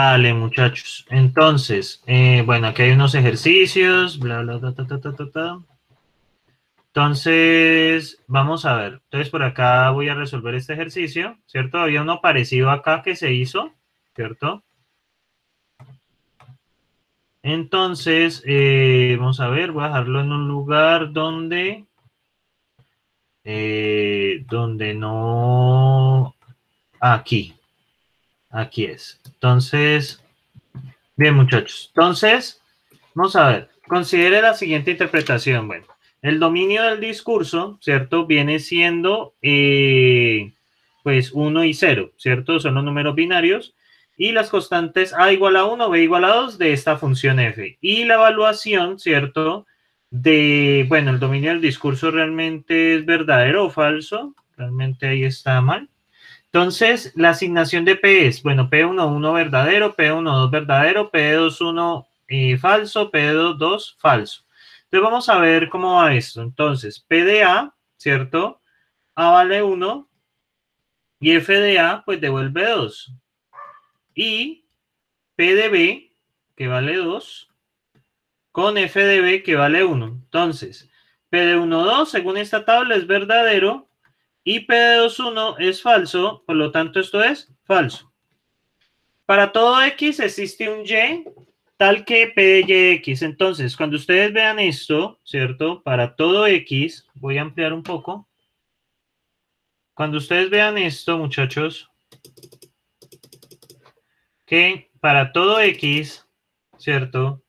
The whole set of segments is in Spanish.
Vale, muchachos. Entonces, eh, bueno, aquí hay unos ejercicios, bla, bla, bla, ta, ta, ta, ta, ta. Entonces, vamos a ver. Entonces, por acá voy a resolver este ejercicio, ¿cierto? Había uno parecido acá que se hizo, ¿cierto? Entonces, eh, vamos a ver, voy a dejarlo en un lugar donde, eh, donde no, aquí, aquí es. Entonces, bien muchachos, entonces, vamos a ver, considere la siguiente interpretación. Bueno, el dominio del discurso, ¿cierto? Viene siendo, eh, pues, 1 y 0, ¿cierto? Son los números binarios y las constantes a igual a 1, b igual a 2 de esta función f. Y la evaluación, ¿cierto? De, bueno, el dominio del discurso realmente es verdadero o falso. Realmente ahí está mal. Entonces, la asignación de P es, bueno, P1, 1 verdadero, P1, 2 verdadero, P2, 1 eh, falso, P2, 2 falso. Entonces, vamos a ver cómo va esto. Entonces, P de A, ¿cierto? A vale 1 y F de A, pues devuelve 2 y P de B, que vale 2, con F de B, que vale 1. Entonces, P de 1, 2, según esta tabla, es verdadero, y P de 2, 1 es falso, por lo tanto, esto es falso. Para todo X existe un Y tal que P de Y X. Entonces, cuando ustedes vean esto, ¿cierto? Para todo X, voy a ampliar un poco. Cuando ustedes vean esto, muchachos, que para todo X, ¿cierto?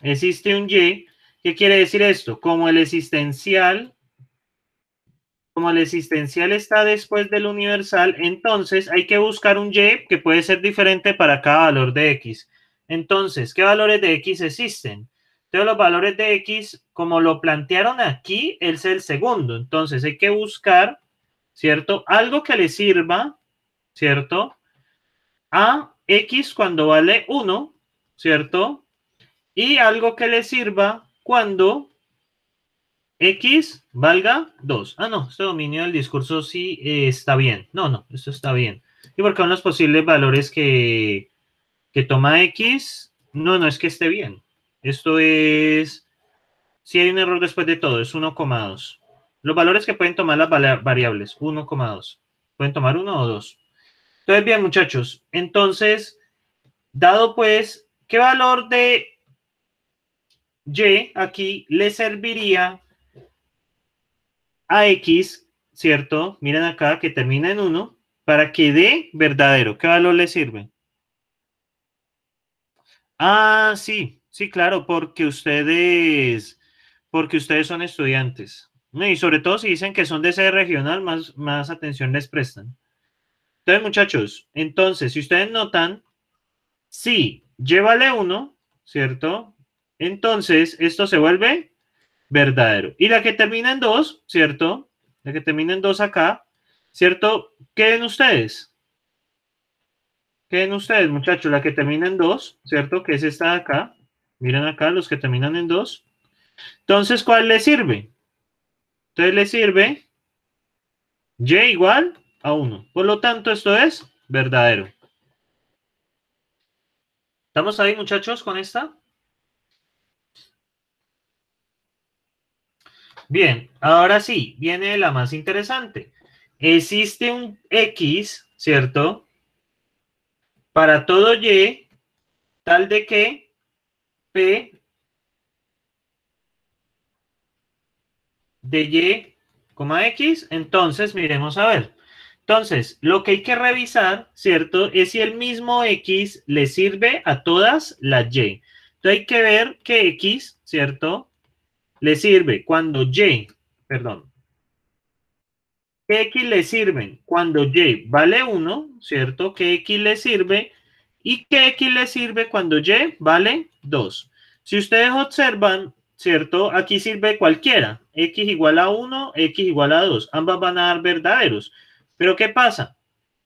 Existe un Y. ¿Qué quiere decir esto? Como el existencial, como el existencial está después del universal, entonces hay que buscar un Y que puede ser diferente para cada valor de X. Entonces, ¿qué valores de X existen? Todos los valores de X, como lo plantearon aquí, es el segundo. Entonces, hay que buscar, ¿cierto? Algo que le sirva, ¿cierto? A X cuando vale 1, ¿cierto? Y algo que le sirva cuando X valga 2. Ah, no, este dominio del discurso sí eh, está bien. No, no, esto está bien. ¿Y por qué son los posibles valores que, que toma X? No, no es que esté bien. Esto es... Si hay un error después de todo, es 1,2. Los valores que pueden tomar las variables, 1,2. Pueden tomar 1 o 2. Entonces, bien, muchachos, entonces, dado pues, ¿qué valor de y aquí le serviría a x, ¿cierto? Miren acá que termina en 1, para que dé verdadero. ¿Qué valor le sirve? Ah, sí, sí, claro, porque ustedes, porque ustedes son estudiantes. Y sobre todo si dicen que son de sede regional, más, más atención les prestan. Entonces, muchachos, entonces, si ustedes notan, si y vale 1, ¿cierto? Entonces, esto se vuelve verdadero. Y la que termina en 2, ¿cierto? La que termina en 2 acá, ¿cierto? ¿Qué ven ustedes? ¿Qué ven ustedes, muchachos? La que termina en 2, ¿cierto? Que es esta de acá. Miren acá los que terminan en 2. Entonces, ¿cuál le sirve? Entonces le sirve y igual a 1. Por lo tanto, esto es verdadero. ¿Estamos ahí, muchachos, con esta? Bien, ahora sí, viene la más interesante. Existe un X, ¿cierto? Para todo Y, tal de que P de Y, X, entonces miremos a ver. Entonces, lo que hay que revisar, ¿cierto? Es si el mismo X le sirve a todas las Y. Entonces hay que ver que X, ¿cierto? Le sirve cuando Y, perdón. ¿Qué X le sirven? Cuando Y vale 1, ¿cierto? ¿Qué X le sirve? ¿Y qué X le sirve cuando Y vale 2? Si ustedes observan, ¿cierto? Aquí sirve cualquiera. X igual a 1, X igual a 2. Ambas van a dar verdaderos. Pero ¿qué pasa?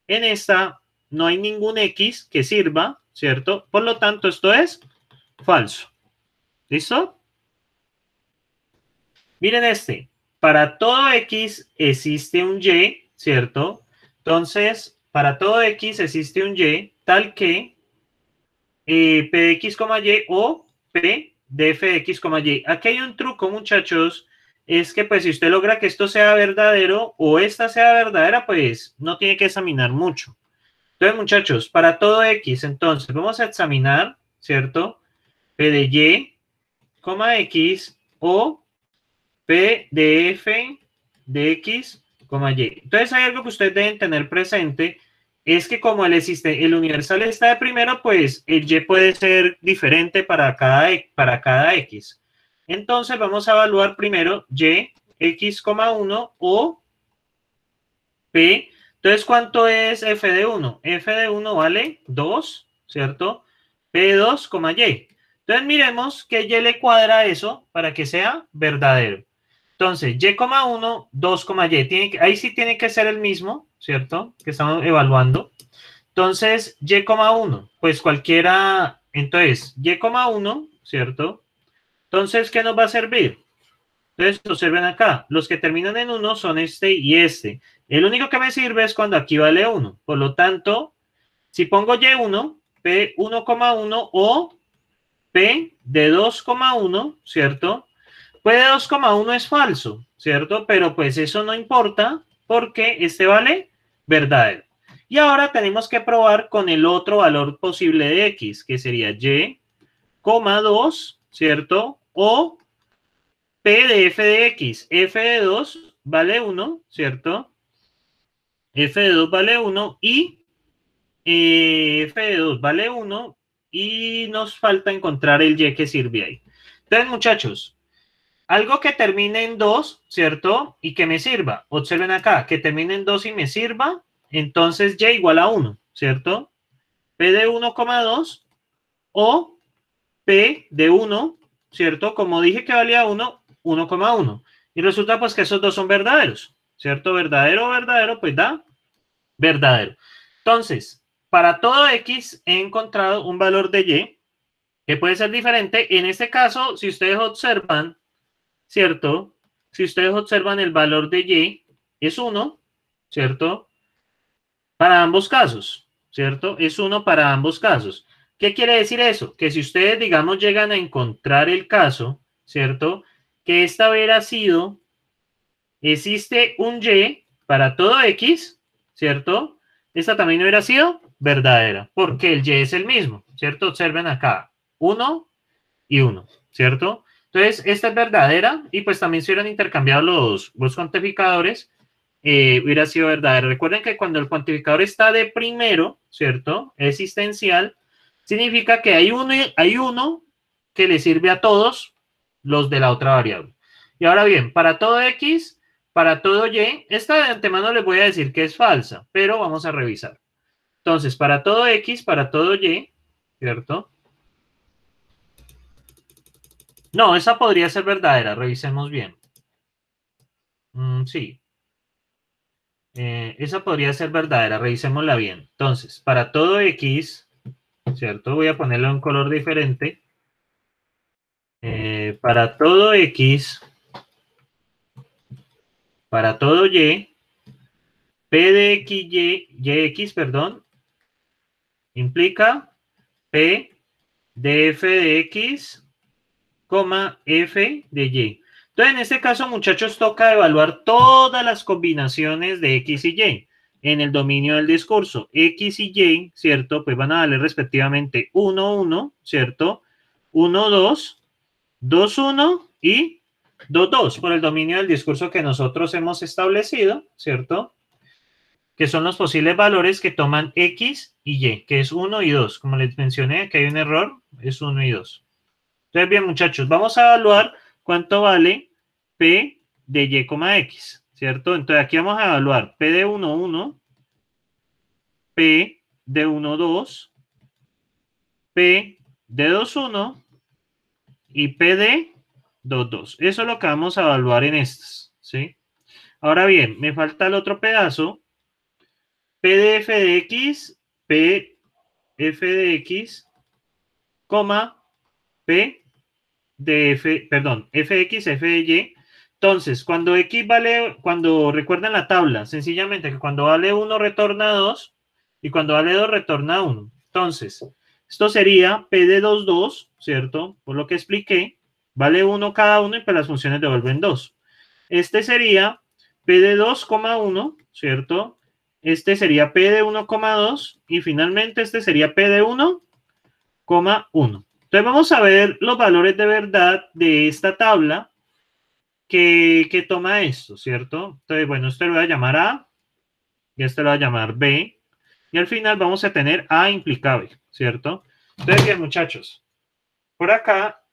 En esta no hay ningún X que sirva, ¿cierto? Por lo tanto, esto es falso. ¿Listo? Miren este. Para todo X existe un Y, ¿cierto? Entonces, para todo X existe un Y tal que eh, P de X, Y o P de F de X, Y. Aquí hay un truco, muchachos, es que pues si usted logra que esto sea verdadero o esta sea verdadera, pues no tiene que examinar mucho. Entonces, muchachos, para todo X, entonces vamos a examinar, ¿cierto? P de Y, X o P de F de X, Y. Entonces hay algo que ustedes deben tener presente, es que como el, el universal está de primero, pues el Y puede ser diferente para cada, para cada X. Entonces vamos a evaluar primero Y, X,1 o P. Entonces, ¿cuánto es F de 1? F de 1 vale 2, ¿cierto? P de 2, Y. Entonces miremos que Y le cuadra eso para que sea verdadero. Entonces, Y,1, 2, Y. Tiene ahí sí tiene que ser el mismo, ¿cierto? Que estamos evaluando. Entonces, Y,1, pues cualquiera, entonces, Y,1, ¿cierto? Entonces, ¿qué nos va a servir? Entonces, observen acá, los que terminan en 1 son este y este. El único que me sirve es cuando aquí vale 1. Por lo tanto, si pongo Y1, P1,1 o P de 2,1, ¿cierto? P de 2,1 es falso, ¿cierto? Pero pues eso no importa porque este vale verdadero. Y ahora tenemos que probar con el otro valor posible de X, que sería Y, 2, ¿cierto? O P de f de x, f de 2 vale 1, ¿cierto? f de 2 vale 1 y eh, f de 2 vale 1 y nos falta encontrar el y que sirve ahí. Entonces, muchachos, algo que termine en 2, ¿cierto? Y que me sirva. Observen acá, que termine en 2 y me sirva. Entonces, y igual a 1, ¿cierto? P de 1,2 o P de 1, ¿cierto? Como dije que valía 1, 1,1. Y resulta pues que esos dos son verdaderos, ¿cierto? Verdadero verdadero, pues da verdadero. Entonces, para todo X he encontrado un valor de Y que puede ser diferente. En este caso, si ustedes observan, ¿cierto? Si ustedes observan el valor de Y es 1, ¿cierto? Para ambos casos, ¿cierto? Es 1 para ambos casos. ¿Qué quiere decir eso? Que si ustedes, digamos, llegan a encontrar el caso, ¿cierto? Que esta hubiera sido, existe un Y para todo X, ¿cierto? Esta también hubiera sido verdadera, porque el Y es el mismo, ¿cierto? Observen acá, 1 y 1, ¿cierto? Entonces, esta es verdadera y pues también se hubieran intercambiado los, los cuantificadores, eh, hubiera sido verdadera. Recuerden que cuando el cuantificador está de primero, ¿cierto? Existencial, significa que hay uno, hay uno que le sirve a todos los de la otra variable. Y ahora bien, para todo X, para todo Y, esta de antemano les voy a decir que es falsa, pero vamos a revisar. Entonces, para todo X, para todo Y, ¿cierto? No, esa podría ser verdadera, revisemos bien. Mm, sí. Eh, esa podría ser verdadera, revisémosla bien. Entonces, para todo X, ¿cierto? Voy a ponerlo en color diferente. Eh, para todo X, para todo Y, P de X, Y, YX, perdón, implica P de F de X, F de Y. Entonces, en este caso, muchachos, toca evaluar todas las combinaciones de X y Y en el dominio del discurso. X y Y, ¿cierto? Pues van a darle respectivamente 1, 1, ¿cierto? 1, 2, 2, 1 y 2, 2 por el dominio del discurso que nosotros hemos establecido, ¿cierto? Que son los posibles valores que toman X y Y, que es 1 y 2. Como les mencioné, que hay un error, es 1 y 2. Entonces, bien, muchachos, vamos a evaluar cuánto vale P de Y, X. ¿cierto? Entonces aquí vamos a evaluar P de 1, 1, P de 1, 2, P de 2, 1 y P de 2, 2. Eso es lo que vamos a evaluar en estas, ¿sí? Ahora bien, me falta el otro pedazo. P de f de x, P f de x, coma, P de f, perdón, f de x, f de y, entonces, cuando X vale, cuando recuerden la tabla, sencillamente que cuando vale 1 retorna 2 y cuando vale 2 retorna 1. Entonces, Esto sería P de 2, 2, ¿cierto? Por lo que expliqué, vale 1 cada uno y pues las funciones devuelven 2. Este sería P de 2,1, ¿cierto? Este sería P de 1,2 y finalmente este sería P de 1,1. Entonces vamos a ver los valores de verdad de esta tabla que, que toma esto, ¿cierto? Entonces, bueno, este lo voy a llamar A y este lo voy a llamar B y al final vamos a tener A implica B, ¿cierto? Entonces, bien, muchachos, por acá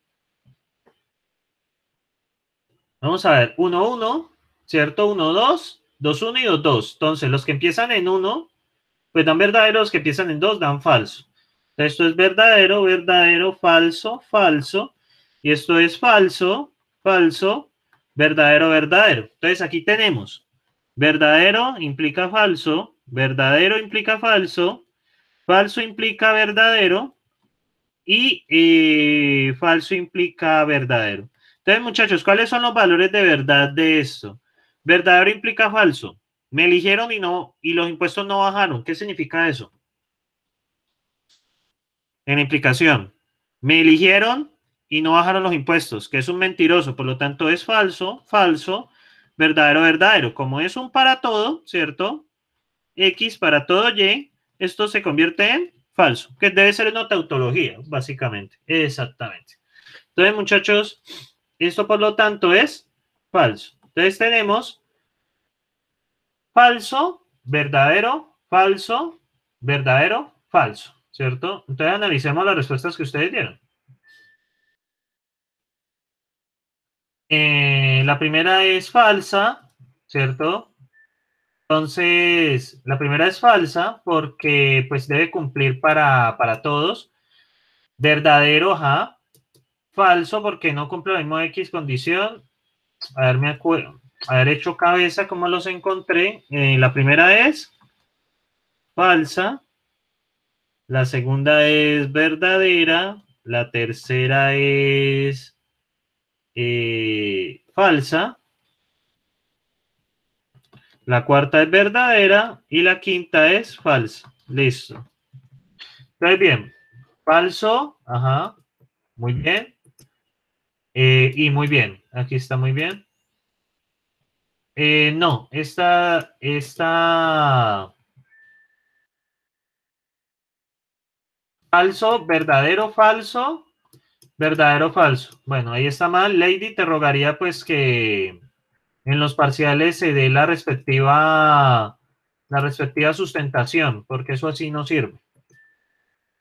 vamos a ver 1, 1, ¿cierto? 1, 2, 2, 1 y 2, 2. Entonces, los que empiezan en 1, pues dan verdadero, los que empiezan en 2 dan falso. Esto es verdadero, verdadero, falso, falso. Y esto es falso, falso, verdadero, verdadero. Entonces, aquí tenemos verdadero implica falso, verdadero implica falso, falso implica verdadero y eh, falso implica verdadero. Entonces, muchachos, ¿cuáles son los valores de verdad de esto? Verdadero implica falso. Me eligieron y no, y los impuestos no bajaron. ¿Qué significa eso? En implicación. Me eligieron y no bajaron los impuestos, que es un mentiroso, por lo tanto es falso, falso, verdadero, verdadero. Como es un para todo, ¿cierto? X para todo Y, esto se convierte en falso, que debe ser una tautología, básicamente. Exactamente. Entonces, muchachos, esto por lo tanto es falso. Entonces tenemos falso, verdadero, falso, verdadero, falso, ¿cierto? Entonces analicemos las respuestas que ustedes dieron. Eh, la primera es falsa, ¿cierto? Entonces, la primera es falsa porque pues debe cumplir para, para todos. Verdadero, ajá. Falso porque no cumple la misma X condición haberme acuerdo, haber hecho cabeza como los encontré. Eh, la primera es falsa, la segunda es verdadera, la tercera es eh, falsa, la cuarta es verdadera y la quinta es falsa. Listo. Entonces, bien, falso, ajá, muy bien. Eh, y muy bien, aquí está muy bien. Eh, no, esta, esta... Falso, verdadero, falso, verdadero, falso. Bueno, ahí está mal. Lady, te rogaría pues que en los parciales se dé la respectiva, la respectiva sustentación, porque eso así no sirve.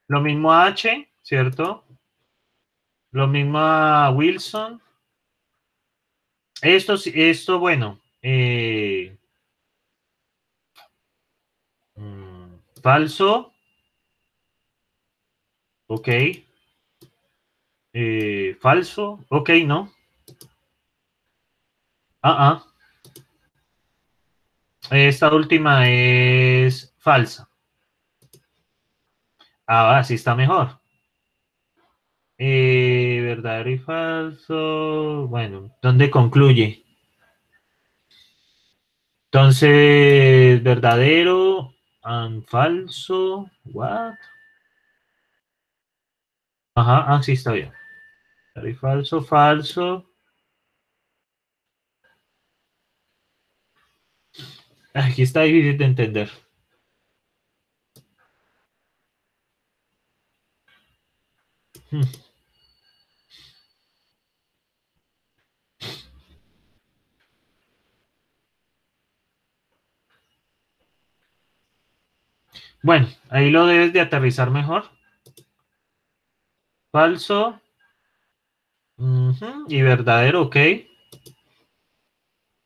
Lo mismo H, ¿cierto? Lo mismo a Wilson. Esto, esto bueno. Eh, mm, falso. Ok. Eh, falso. Ok, no. Ah, ah. Esta última es falsa. Ah, sí está mejor. Eh, verdadero y falso. Bueno, ¿dónde concluye? Entonces, verdadero and falso. What? Ajá, ah, sí, está bien. Falso, falso. Aquí está difícil de entender. Hmm. Bueno, ahí lo debes de aterrizar mejor. Falso. Y verdadero, ok.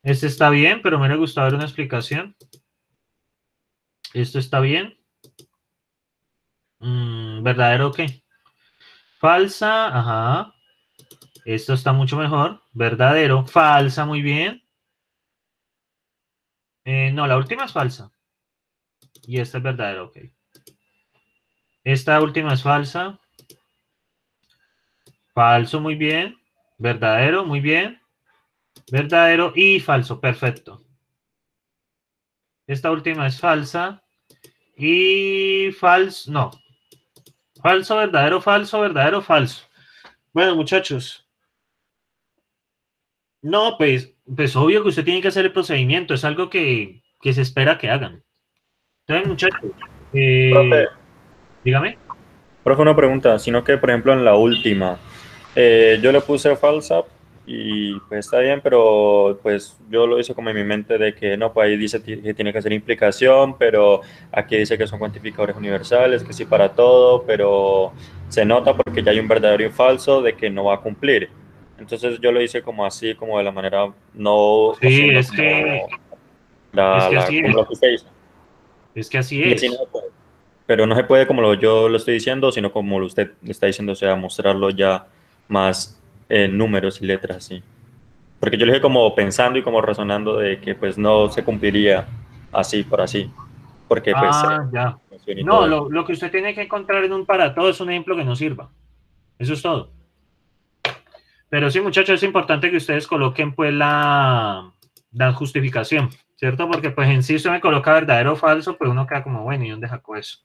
Este está bien, pero me gusta ver una explicación. Esto está bien. Mm, verdadero, ok. Falsa, ajá. Esto está mucho mejor. Verdadero, falsa, muy bien. Eh, no, la última es falsa. Y esta es verdadera, ok. Esta última es falsa. Falso, muy bien. Verdadero, muy bien. Verdadero y falso, perfecto. Esta última es falsa. Y falso, no. Falso, verdadero, falso, verdadero, falso. Bueno, muchachos. No, pues, pues obvio que usted tiene que hacer el procedimiento, es algo que, que se espera que hagan. Entonces, muchachos, eh, Profe, dígame. profe, una pregunta, sino que, por ejemplo, en la última, eh, yo le puse falsa y pues está bien, pero pues yo lo hice como en mi mente de que no, pues ahí dice que tiene que hacer implicación, pero aquí dice que son cuantificadores universales, que sí para todo, pero se nota porque ya hay un verdadero y un falso de que no va a cumplir. Entonces yo lo hice como así, como de la manera no Sí, es que- la- es que así es. lo que usted hizo. Es que así es. no. Pero no se puede como lo, yo lo estoy diciendo, sino como usted está diciendo, o sea, mostrarlo ya más en números y letras, así. Porque yo lo dije como pensando y como razonando de que pues no se cumpliría así por así. Porque pues... Ah, eh, ya. No, lo, lo que usted tiene que encontrar en un para todo es un ejemplo que no sirva. Eso es todo. Pero sí, muchachos, es importante que ustedes coloquen pues la, la justificación, ¿cierto? Porque pues en sí usted me coloca verdadero o falso, pues uno queda como, bueno, ¿y dónde sacó eso?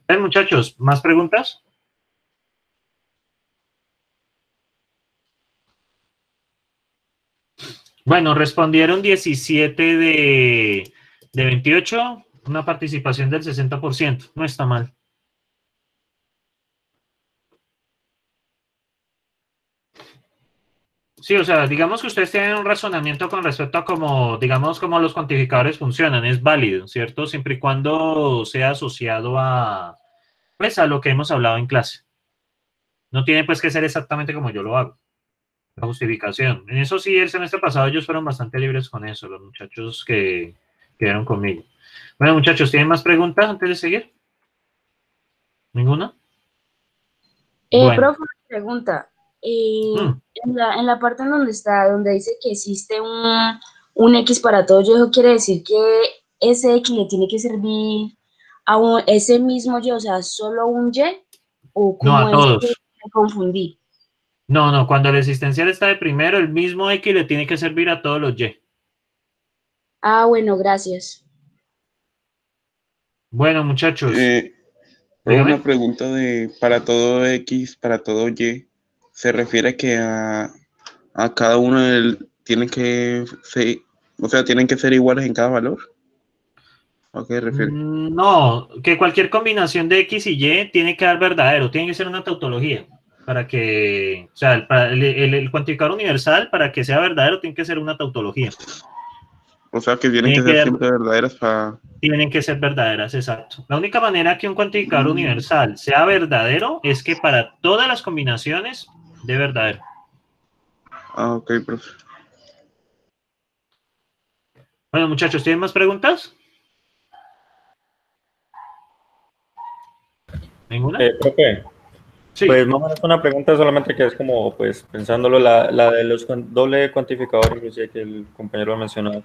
Entonces, muchachos, ¿más preguntas? Bueno, respondieron 17 de, de 28, una participación del 60%. No está mal. Sí, o sea, digamos que ustedes tienen un razonamiento con respecto a cómo, digamos, cómo los cuantificadores funcionan, es válido, ¿cierto? Siempre y cuando sea asociado a, pues, a lo que hemos hablado en clase. No tiene pues que ser exactamente como yo lo hago. La justificación. En eso sí, el semestre pasado ellos fueron bastante libres con eso, los muchachos que quedaron conmigo. Bueno, muchachos, ¿tienen más preguntas antes de seguir? ¿Ninguna? Eh, Bueno. profe, una pregunta. Eh, Mm. en, la, en la parte en donde está, donde dice que existe un, un X para todo, ¿yo eso quiere decir que ese X le tiene que servir a un- ese mismo Y, o sea, solo un Y? ¿O No, a cómo es todos. que me confundí? No, no, cuando el existencial está de primero, el mismo X le tiene que servir a todos los Y. Ah, bueno, gracias. Bueno, muchachos, Eh, una pregunta de para todo X, para todo Y, se refiere que a, a cada uno del, tiene que ser, o sea, tienen que ser iguales en cada valor. ¿A qué refiere? Mm, No, que cualquier combinación de X y Y tiene que dar verdadero, tiene que ser una tautología para que, o sea, el, el- cuantificador universal para que sea verdadero tiene que ser una tautología. O sea, que tienen tiene que que ser siempre verdaderas para... Tienen que ser verdaderas, exacto. La única manera que un cuantificador Mm. universal sea verdadero es que para todas las combinaciones de verdadero. Ah, ok, profe. Bueno, muchachos, ¿tienen más preguntas? ¿Ninguna? Eh, profe, sí. pues más o menos una pregunta solamente que es como, pues, pensándolo, la, la de los doble cuantificadores, inclusive que el compañero mencionó.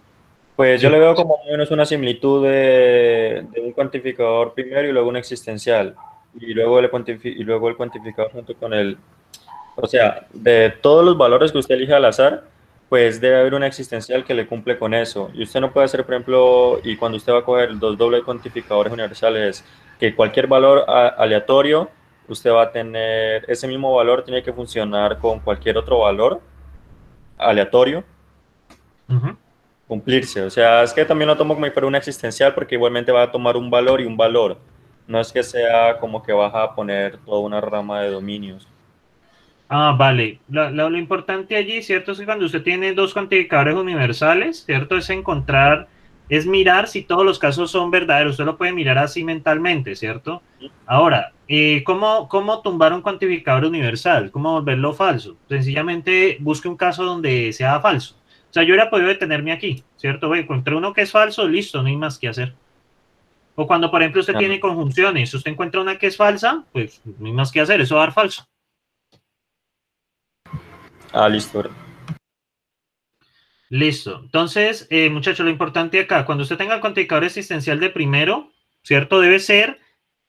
Pues yo le veo como más o menos una similitud de, de un cuantificador primero y luego un existencial. Y luego, el y luego el cuantificador junto con el... O sea, de todos los valores que usted elige al azar, pues debe haber un existencial que le cumple con eso. Y usted no puede hacer, por ejemplo, y cuando usted va a coger los doble cuantificadores universales, que cualquier valor aleatorio, usted va a tener, ese mismo valor tiene que funcionar con cualquier otro valor aleatorio, cumplirse. O sea, es que también lo tomo como una existencial porque igualmente va a tomar un valor y un valor. No es que sea como que vas a poner toda una rama de dominios. Ah, vale. Lo importante allí, ¿cierto? Es que cuando usted tiene dos cuantificadores universales, ¿cierto? Es encontrar, es mirar si todos los casos son verdaderos. Usted lo puede mirar así mentalmente, ¿cierto? Ahora, eh, ¿cómo, ¿cómo tumbar un cuantificador universal? ¿Cómo volverlo falso? Sencillamente busque un caso donde sea falso. O sea, yo hubiera podido detenerme aquí, ¿cierto? Oye, encontré uno que es falso, listo, no hay más que hacer. O cuando, por ejemplo, usted Claro. tiene conjunciones, usted encuentra una que es falsa, pues no hay más que hacer, eso va a dar falso. Ah, listo. Listo. Entonces, eh, muchachos, lo importante acá, cuando usted tenga el cuantificador existencial de primero, ¿cierto? Debe ser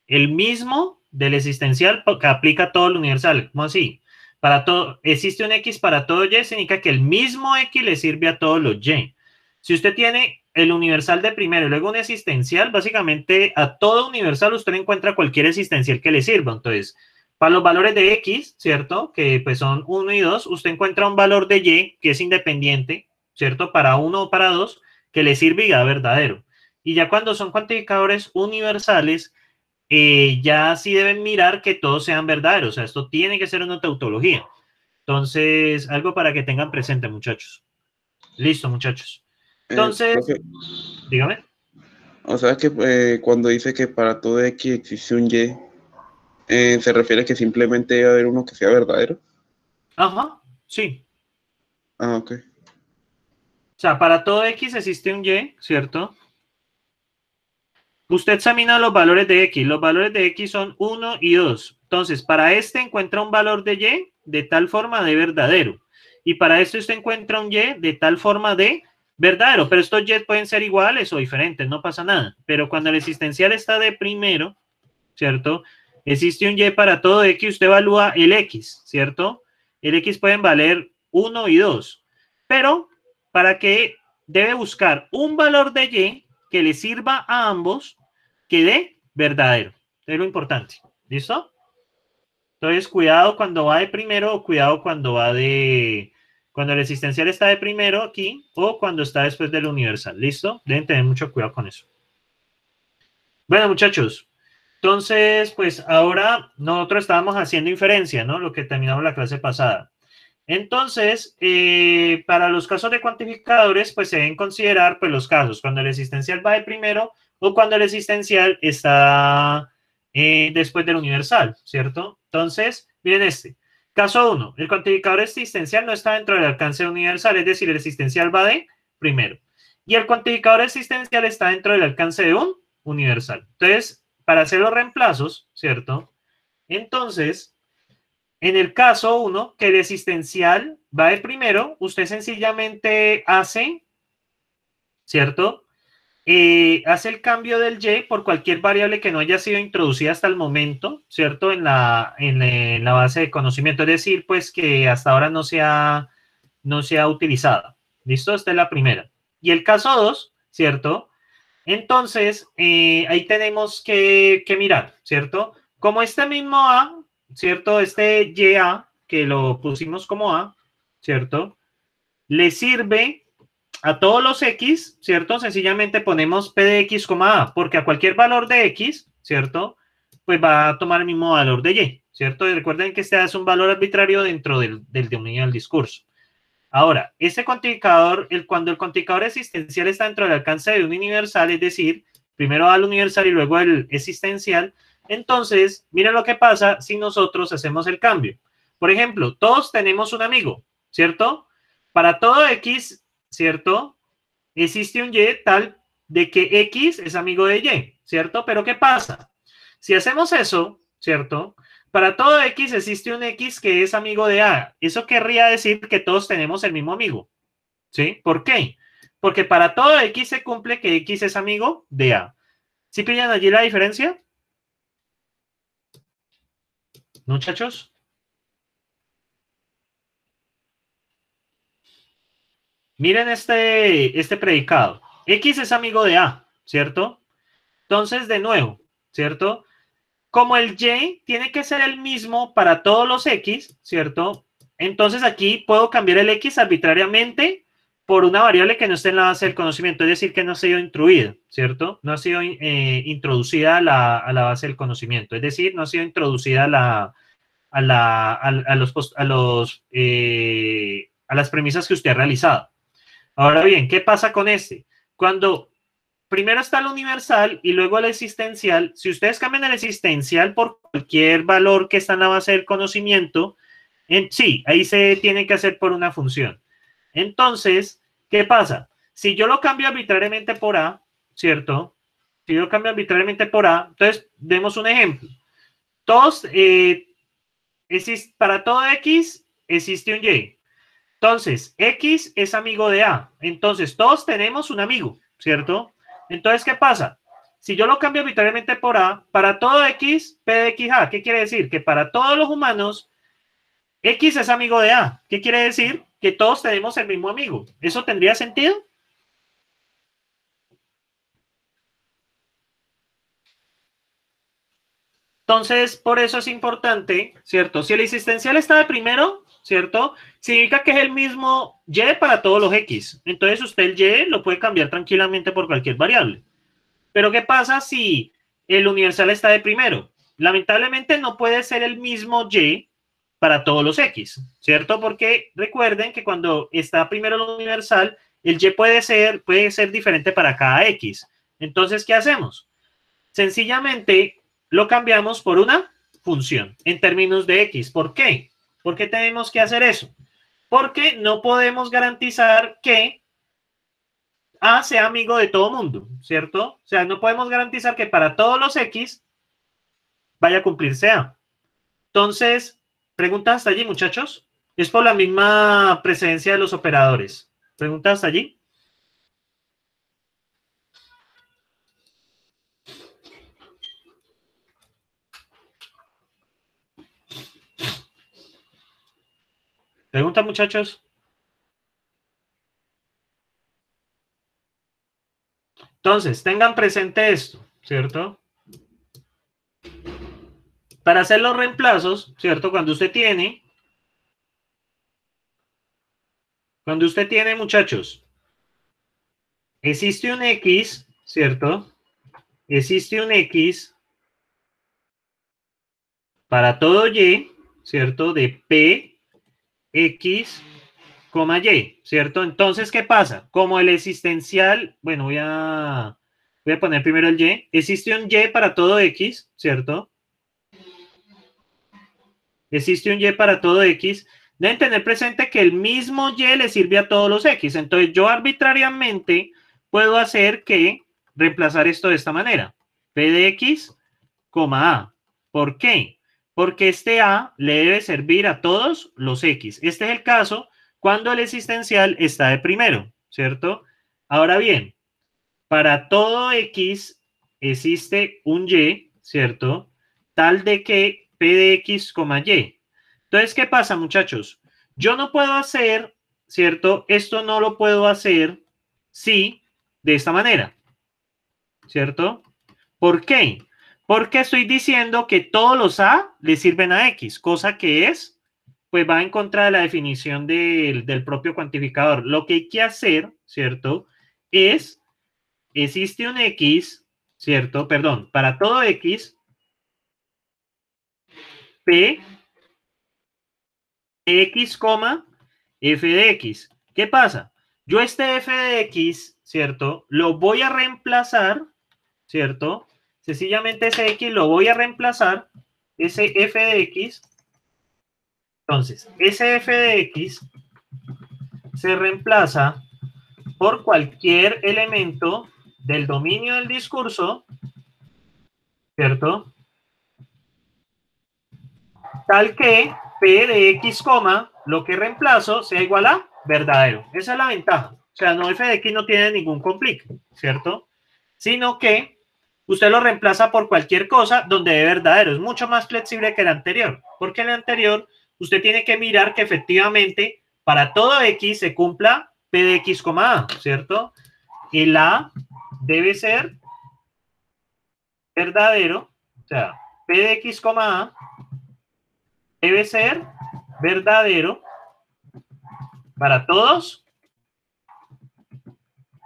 el mismo del existencial que aplica a todo el universal. ¿Cómo así? Para todo, existe un X para todo Y, significa que el mismo X le sirve a todos los Y. Si usted tiene el universal de primero y luego un existencial, básicamente a todo universal usted encuentra cualquier existencial que le sirva. Entonces, para los valores de X, ¿cierto? Que pues son 1 y 2, usted encuentra un valor de Y que es independiente, ¿cierto? Para 1 o para 2, que le sirve verdadero. Y ya cuando son cuantificadores universales, eh, ya sí deben mirar que todos sean verdaderos. O sea, esto tiene que ser una tautología. Entonces, algo para que tengan presente, muchachos. Listo, muchachos. Eh, Entonces, profe, dígame. o sea que eh, cuando dice que para todo X existe un Y, se refiere que simplemente debe haber uno que sea verdadero. Ajá, sí. Ah, ok. O sea, para todo X existe un Y, ¿cierto? Usted examina los valores de X. Los valores de X son 1 y 2. Entonces, para este encuentra un valor de Y de tal forma de verdadero. Y para este usted encuentra un Y de tal forma de verdadero. Pero estos Y pueden ser iguales o diferentes, no pasa nada. Pero cuando el existencial está de primero, ¿cierto? Existe un Y para todo X, usted evalúa el X, ¿cierto? El X pueden valer 1 y 2. Pero para que debe buscar un valor de Y que le sirva a ambos que dé verdadero. Es lo importante. ¿Listo? Entonces, cuidado cuando va de primero o cuidado cuando va de... Cuando el existencial está de primero aquí o cuando está después del universal. ¿Listo? Deben tener mucho cuidado con eso. Bueno, muchachos. Entonces, pues ahora nosotros estábamos haciendo inferencia, ¿no? Lo que terminamos la clase pasada. Entonces, eh, para los casos de cuantificadores, pues se deben considerar pues, los casos cuando el existencial va de primero o cuando el existencial está eh, después del universal, ¿cierto? Entonces, miren este. Caso 1. El cuantificador existencial no está dentro del alcance universal, es decir, el existencial va de primero. Y el cuantificador existencial está dentro del alcance de un universal. Entonces, para hacer los reemplazos, ¿cierto? Entonces, en el caso 1, que el existencial va de primero, usted sencillamente hace, ¿cierto? Eh, hace el cambio del y por cualquier variable que no haya sido introducida hasta el momento, ¿cierto? En la, en, la base de conocimiento, es decir, pues que hasta ahora no se ha, no se ha utilizado. ¿Listo? Esta es la primera. Y el caso 2, ¿cierto? Entonces, eh, ahí tenemos que, que mirar, ¿cierto? Como este mismo A ¿cierto? Este YA, que lo pusimos como A, ¿cierto? Le sirve a todos los X, ¿cierto? Sencillamente ponemos P de X A, porque a cualquier valor de X, ¿cierto? Pues va a tomar el mismo valor de Y, ¿cierto? Y recuerden que este es un valor arbitrario dentro del, del dominio del discurso. Ahora, este cuantificador, el, cuando el cuantificador existencial está dentro del alcance de un universal, es decir, primero al universal y luego el existencial, entonces, mira lo que pasa si nosotros hacemos el cambio. Por ejemplo, todos tenemos un amigo, ¿cierto? Para todo X, ¿cierto? Existe un Y tal de que X es amigo de Y, ¿cierto? Pero ¿qué pasa? Si hacemos eso, ¿cierto? Para todo X existe un X que es amigo de A. Eso querría decir que todos tenemos el mismo amigo. ¿Sí? ¿Por qué? Porque para todo X se cumple que X es amigo de A. ¿Sí pillan allí la diferencia? Muchachos. Miren este, este predicado. X es amigo de A, ¿cierto? Entonces, de nuevo, ¿cierto? Como el Y tiene que ser el mismo para todos los X, ¿cierto? Entonces aquí puedo cambiar el X arbitrariamente por una variable que no esté en la base del conocimiento, es decir, que no ha sido instruida, ¿cierto? No ha sido eh, introducida a la, a la, base del conocimiento, es decir, no ha sido introducida a, la, a, la, a, los, a, los, eh, a las premisas que usted ha realizado. Ahora bien, ¿qué pasa con este? Cuando primero está el universal y luego el existencial, si ustedes cambian el existencial por cualquier valor que está en la base del conocimiento, en, sí, ahí se tiene que hacer por una función. Entonces, ¿qué pasa? Si yo lo cambio arbitrariamente por A, ¿cierto? Si yo lo cambio arbitrariamente por A, entonces demos un ejemplo. Todos, eh, para todo X existe un Y. Entonces, X es amigo de A. Entonces, todos tenemos un amigo, ¿cierto? Entonces, ¿qué pasa? Si yo lo cambio arbitrariamente por A, para todo X, P de X A, ¿qué quiere decir? Que para todos los humanos, X es amigo de A. ¿Qué quiere decir? que todos tenemos el mismo amigo. ¿Eso tendría sentido? Entonces, por eso es importante, ¿cierto? Si el existencial está de primero, ¿cierto? Significa que es el mismo Y para todos los X. Entonces, usted el Y lo puede cambiar tranquilamente por cualquier variable. Pero, ¿qué pasa si el universal está de primero? Lamentablemente no puede ser el mismo Y para todos los x, ¿cierto? Porque recuerden que cuando está primero el universal, el y puede ser, puede ser diferente para cada x. Entonces, ¿qué hacemos? Sencillamente lo cambiamos por una función en términos de x. ¿Por qué? ¿Por qué tenemos que hacer eso? Porque no podemos garantizar que A sea amigo de todo mundo, ¿cierto? O sea, no podemos garantizar que para todos los X vaya a cumplirse A. Entonces, pregunta hasta allí, muchachos. Es por la misma presencia de los operadores. Pregunta hasta allí. Pregunta, muchachos. Entonces, tengan presente esto, ¿cierto? Para hacer los reemplazos, ¿cierto? Cuando usted tiene, cuando usted tiene, muchachos, existe un X, ¿cierto? Existe un X para todo Y, ¿cierto? De P X, Y, ¿cierto? Entonces, ¿qué pasa? Como el existencial, bueno, voy a, voy a poner primero el Y. Existe un Y para todo X, ¿cierto? Existe un Y para todo X. Deben tener presente que el mismo Y le sirve a todos los X. Entonces, yo arbitrariamente puedo hacer que reemplazar esto de esta manera. P de X, A. ¿Por qué? porque este A le debe servir a todos los X. Este es el caso cuando el existencial está de primero, ¿cierto? Ahora bien, para todo X existe un Y, ¿cierto? Tal de que P de X, Y. Entonces, ¿qué pasa, muchachos? Yo no puedo hacer, ¿cierto? Esto no lo puedo hacer si de esta manera, ¿cierto? ¿Por qué? Porque estoy diciendo que todos los A le sirven a X, cosa que es, pues va en contra de la definición del, del propio cuantificador. Lo que hay que hacer, ¿cierto? Es, existe un X, ¿cierto? Perdón, para todo X, P, X, F de X. ¿Qué pasa? Yo este F de X, ¿cierto? Lo voy a reemplazar, ¿cierto? Sencillamente ese X lo voy a reemplazar, ese f de X. Entonces, ese f de X se reemplaza por cualquier elemento del dominio del discurso, ¿cierto? Tal que P de X, lo que reemplazo sea igual a verdadero. Esa es la ventaja. O sea, no f de X no tiene ningún complique, ¿cierto? Sino que usted lo reemplaza por cualquier cosa donde de verdadero. Es mucho más flexible que el anterior, porque el anterior usted tiene que mirar que efectivamente para todo X se cumpla P de X, A, ¿cierto? El A debe ser verdadero, o sea, P de X, A debe ser verdadero para todos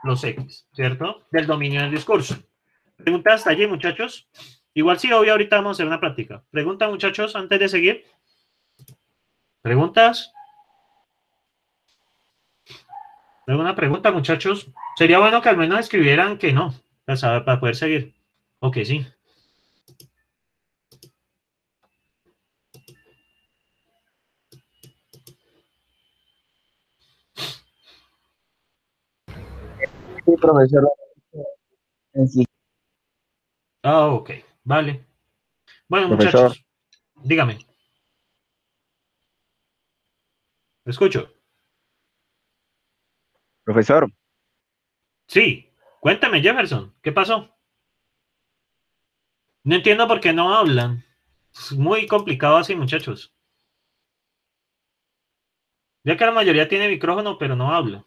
los X, ¿cierto? Del dominio del discurso. Preguntas hasta allí, muchachos. Igual sí, hoy ahorita vamos a hacer una práctica. Pregunta, muchachos, antes de seguir. ¿Preguntas? ¿Alguna pregunta, muchachos? Sería bueno que al menos escribieran que no, para, saber, para poder seguir. Ok, sí. Profesor. Sí. Ah, ok, vale. Bueno, muchachos, dígame. escucho. Profesor. Sí, cuéntame, Jefferson, ¿qué pasó? No entiendo por qué no hablan. Es muy complicado así, muchachos. Ya que la mayoría tiene micrófono, pero no habla.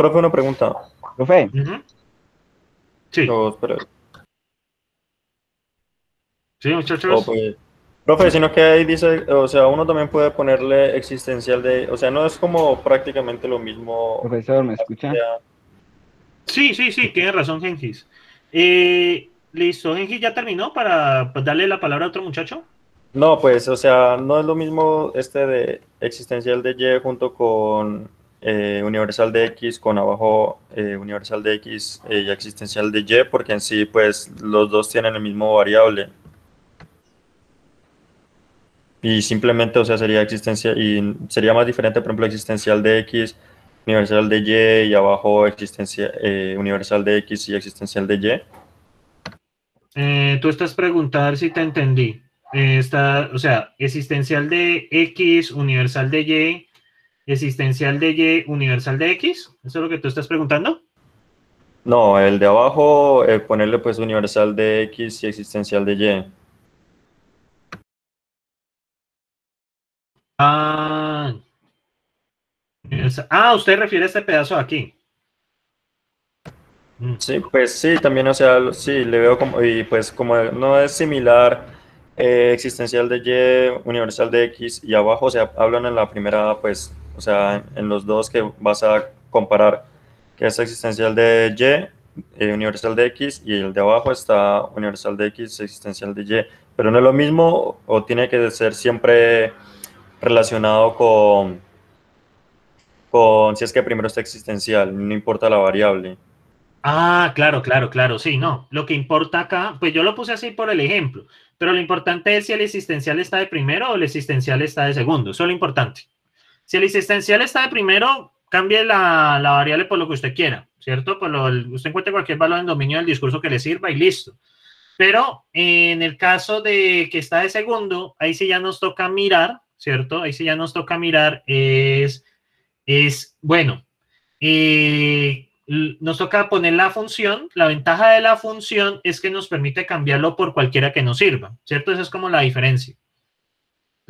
Profe, una pregunta. Profe. Sí. No. Sí, muchachos. O pues, profe, sino que ahí dice, o sea, uno también puede ponerle existencial de, o sea, no es como prácticamente lo mismo. Profesor, ¿me escucha? Sí, sí, sí, tiene razón, Gengis. Eh, listo, Gengis ya terminó para pues, darle la palabra a otro muchacho. No, pues, o sea, no es lo mismo este de existencial de Y junto con eh, universal de X, con abajo eh, universal de X eh, y existencial de Y, porque en sí, pues, los dos tienen el mismo variable. Y simplemente, o sea, sería existencia, y sería más diferente, por ejemplo, existencial de X, universal de Y, y abajo existencia, universal de X y existencial de Y. Tú estás preguntando si te entendí. Está, o sea, existencial de X, universal de Y, existencial de Y, universal de X. ¿Eso es lo que tú estás preguntando? No, el de abajo, eh, ponerle pues universal de X y existencial de Y. Ah, ah, usted refiere a este pedazo de aquí. Mm. Sí, pues sí, también, o sea, sí, le veo como, y pues como no es similar eh, existencial de Y, universal de X y abajo, o sea, hablan en la primera, pues, o sea, en los dos que vas a comparar, que es existencial de Y, eh, universal de X, y el de abajo está universal de X, existencial de Y, pero no es lo mismo o tiene que ser siempre relacionado con, con si es que primero está existencial, no importa la variable. Ah, claro, claro, claro, sí, no. Lo que importa acá, pues yo lo puse así por el ejemplo, pero lo importante es si el existencial está de primero o el existencial está de segundo, eso es lo importante. Si el existencial está de primero, cambie la, variable por lo que usted quiera, ¿cierto? Por lo, usted encuentre cualquier valor en dominio del discurso que le sirva y listo. Pero en el caso de que está de segundo, ahí sí ya nos toca mirar, ¿cierto? Ahí sí ya nos toca mirar, es, es bueno, eh, nos toca poner la función. La ventaja de la función es que nos permite cambiarlo por cualquiera que nos sirva, ¿cierto? Esa es como la diferencia.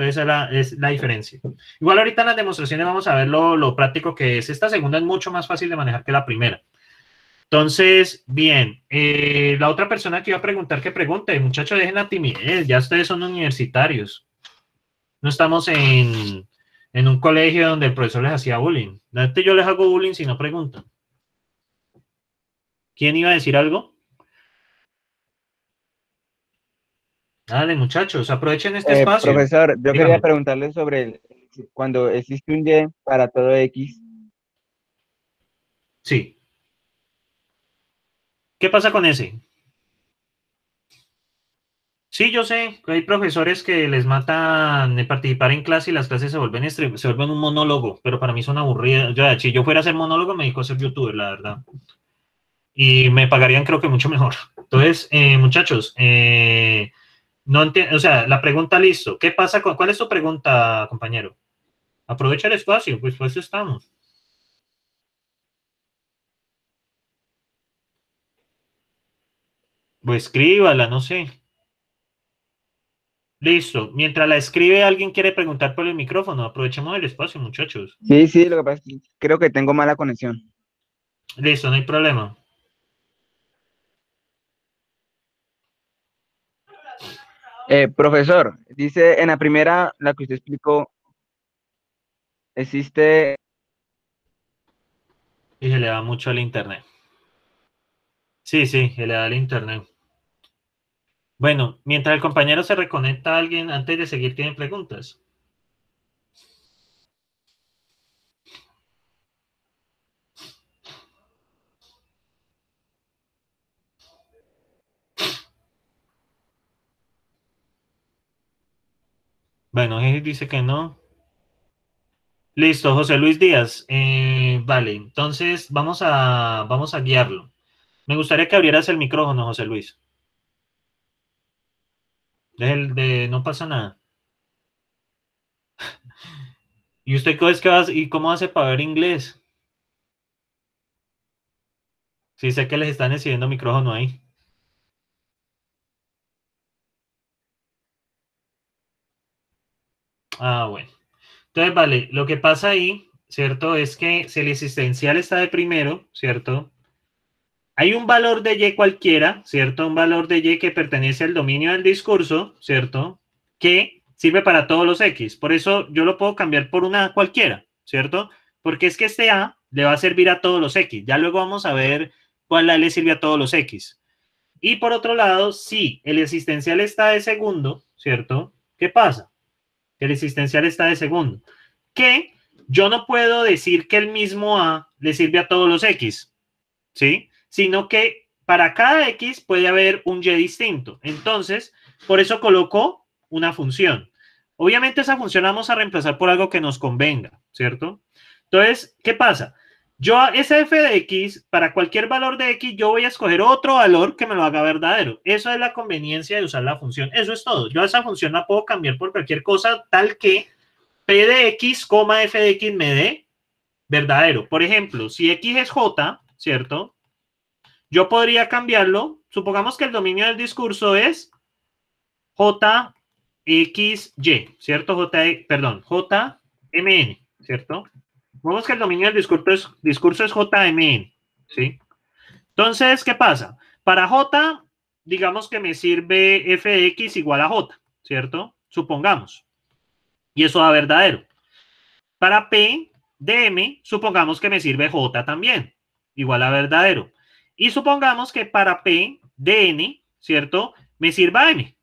Entonces, esa es la, diferencia. Igual ahorita en las demostraciones vamos a ver lo, práctico que es. Esta segunda es mucho más fácil de manejar que la primera. Entonces, bien, eh, la otra persona que iba a preguntar que pregunte, muchachos, dejen la timidez, ya ustedes son universitarios. No estamos en, en un colegio donde el profesor les hacía bullying. Yo les hago bullying si no preguntan. ¿Quién iba a decir algo? Dale, muchachos, aprovechen este Eh, espacio. profesor, yo Dígame. quería preguntarle sobre el- cuando existe un Y para todo X. Sí. ¿Qué pasa con ese? Sí, yo sé hay profesores que les matan de participar en clase y las clases se vuelven, se vuelven un monólogo, pero para mí son aburridas. Yo, si yo fuera a ser monólogo, me dedico a ser youtuber, la verdad. Y me pagarían creo que mucho mejor. Entonces, eh, muchachos, eh, no entiendo, o sea, la pregunta listo. ¿Qué pasa con, cuál es tu pregunta, compañero? Aprovecha el espacio, pues pues estamos. O escríbala, no sé. Listo. Mientras la escribe, alguien quiere preguntar por el micrófono. Aprovechemos el espacio, muchachos. Sí, sí, lo que pasa es que creo que tengo mala conexión. Listo, no hay problema. Eh, profesor, dice en la primera, la que usted explicó, existe, Y se le da mucho al internet. Sí, sí, se le da al internet. Bueno, mientras el compañero se reconecta a alguien, antes de seguir, ¿tienen preguntas? Bueno, dice que no. Listo, José Luis Díaz. Eh, vale, entonces vamos a, vamos a guiarlo. Me gustaría que abrieras el micrófono, José Luis. El de, no pasa nada. ¿Y usted cómo es que va, y cómo hace para ver inglés? Sí, sé que les están exigiendo micrófono ahí. Ah, bueno. Entonces, vale, lo que pasa ahí, ¿cierto? Es que si el existencial está de primero, ¿cierto? hay un valor de y cualquiera, ¿cierto? Un valor de y que pertenece al dominio del discurso, ¿cierto? Que sirve para todos los x. Por eso yo lo puedo cambiar por una cualquiera, ¿cierto? Porque es que este a le va a servir a todos los x. Ya luego vamos a ver cuál a le sirve a todos los x. Y por otro lado, si el existencial está de segundo, ¿cierto? ¿Qué pasa? El existencial está de segundo. Que yo no puedo decir que el mismo a le sirve a todos los x, ¿sí? Sino que para cada x puede haber un y distinto. Entonces, por eso coloco una función. Obviamente esa función la vamos a reemplazar por algo que nos convenga, ¿cierto? Entonces, ¿qué pasa? Yo ese f de x, para cualquier valor de x, yo voy a escoger otro valor que me lo haga verdadero. Eso es la conveniencia de usar la función. Eso es todo. Yo esa función la puedo cambiar por cualquier cosa tal que p de x, f de x me dé verdadero. Por ejemplo, si x es j, ¿cierto? Yo podría cambiarlo. Supongamos que el dominio del discurso es j XY, ¿cierto? J, perdón, JMN, ¿cierto? Vemos que el dominio del discurso es, discurso es JMN, ¿sí? Entonces, ¿qué pasa? Para J, digamos que me sirve fx igual a J, ¿cierto? Supongamos. Y eso da verdadero. Para P de M, supongamos que me sirve J también, igual a verdadero. Y supongamos que para P de ¿cierto? Me sirva M,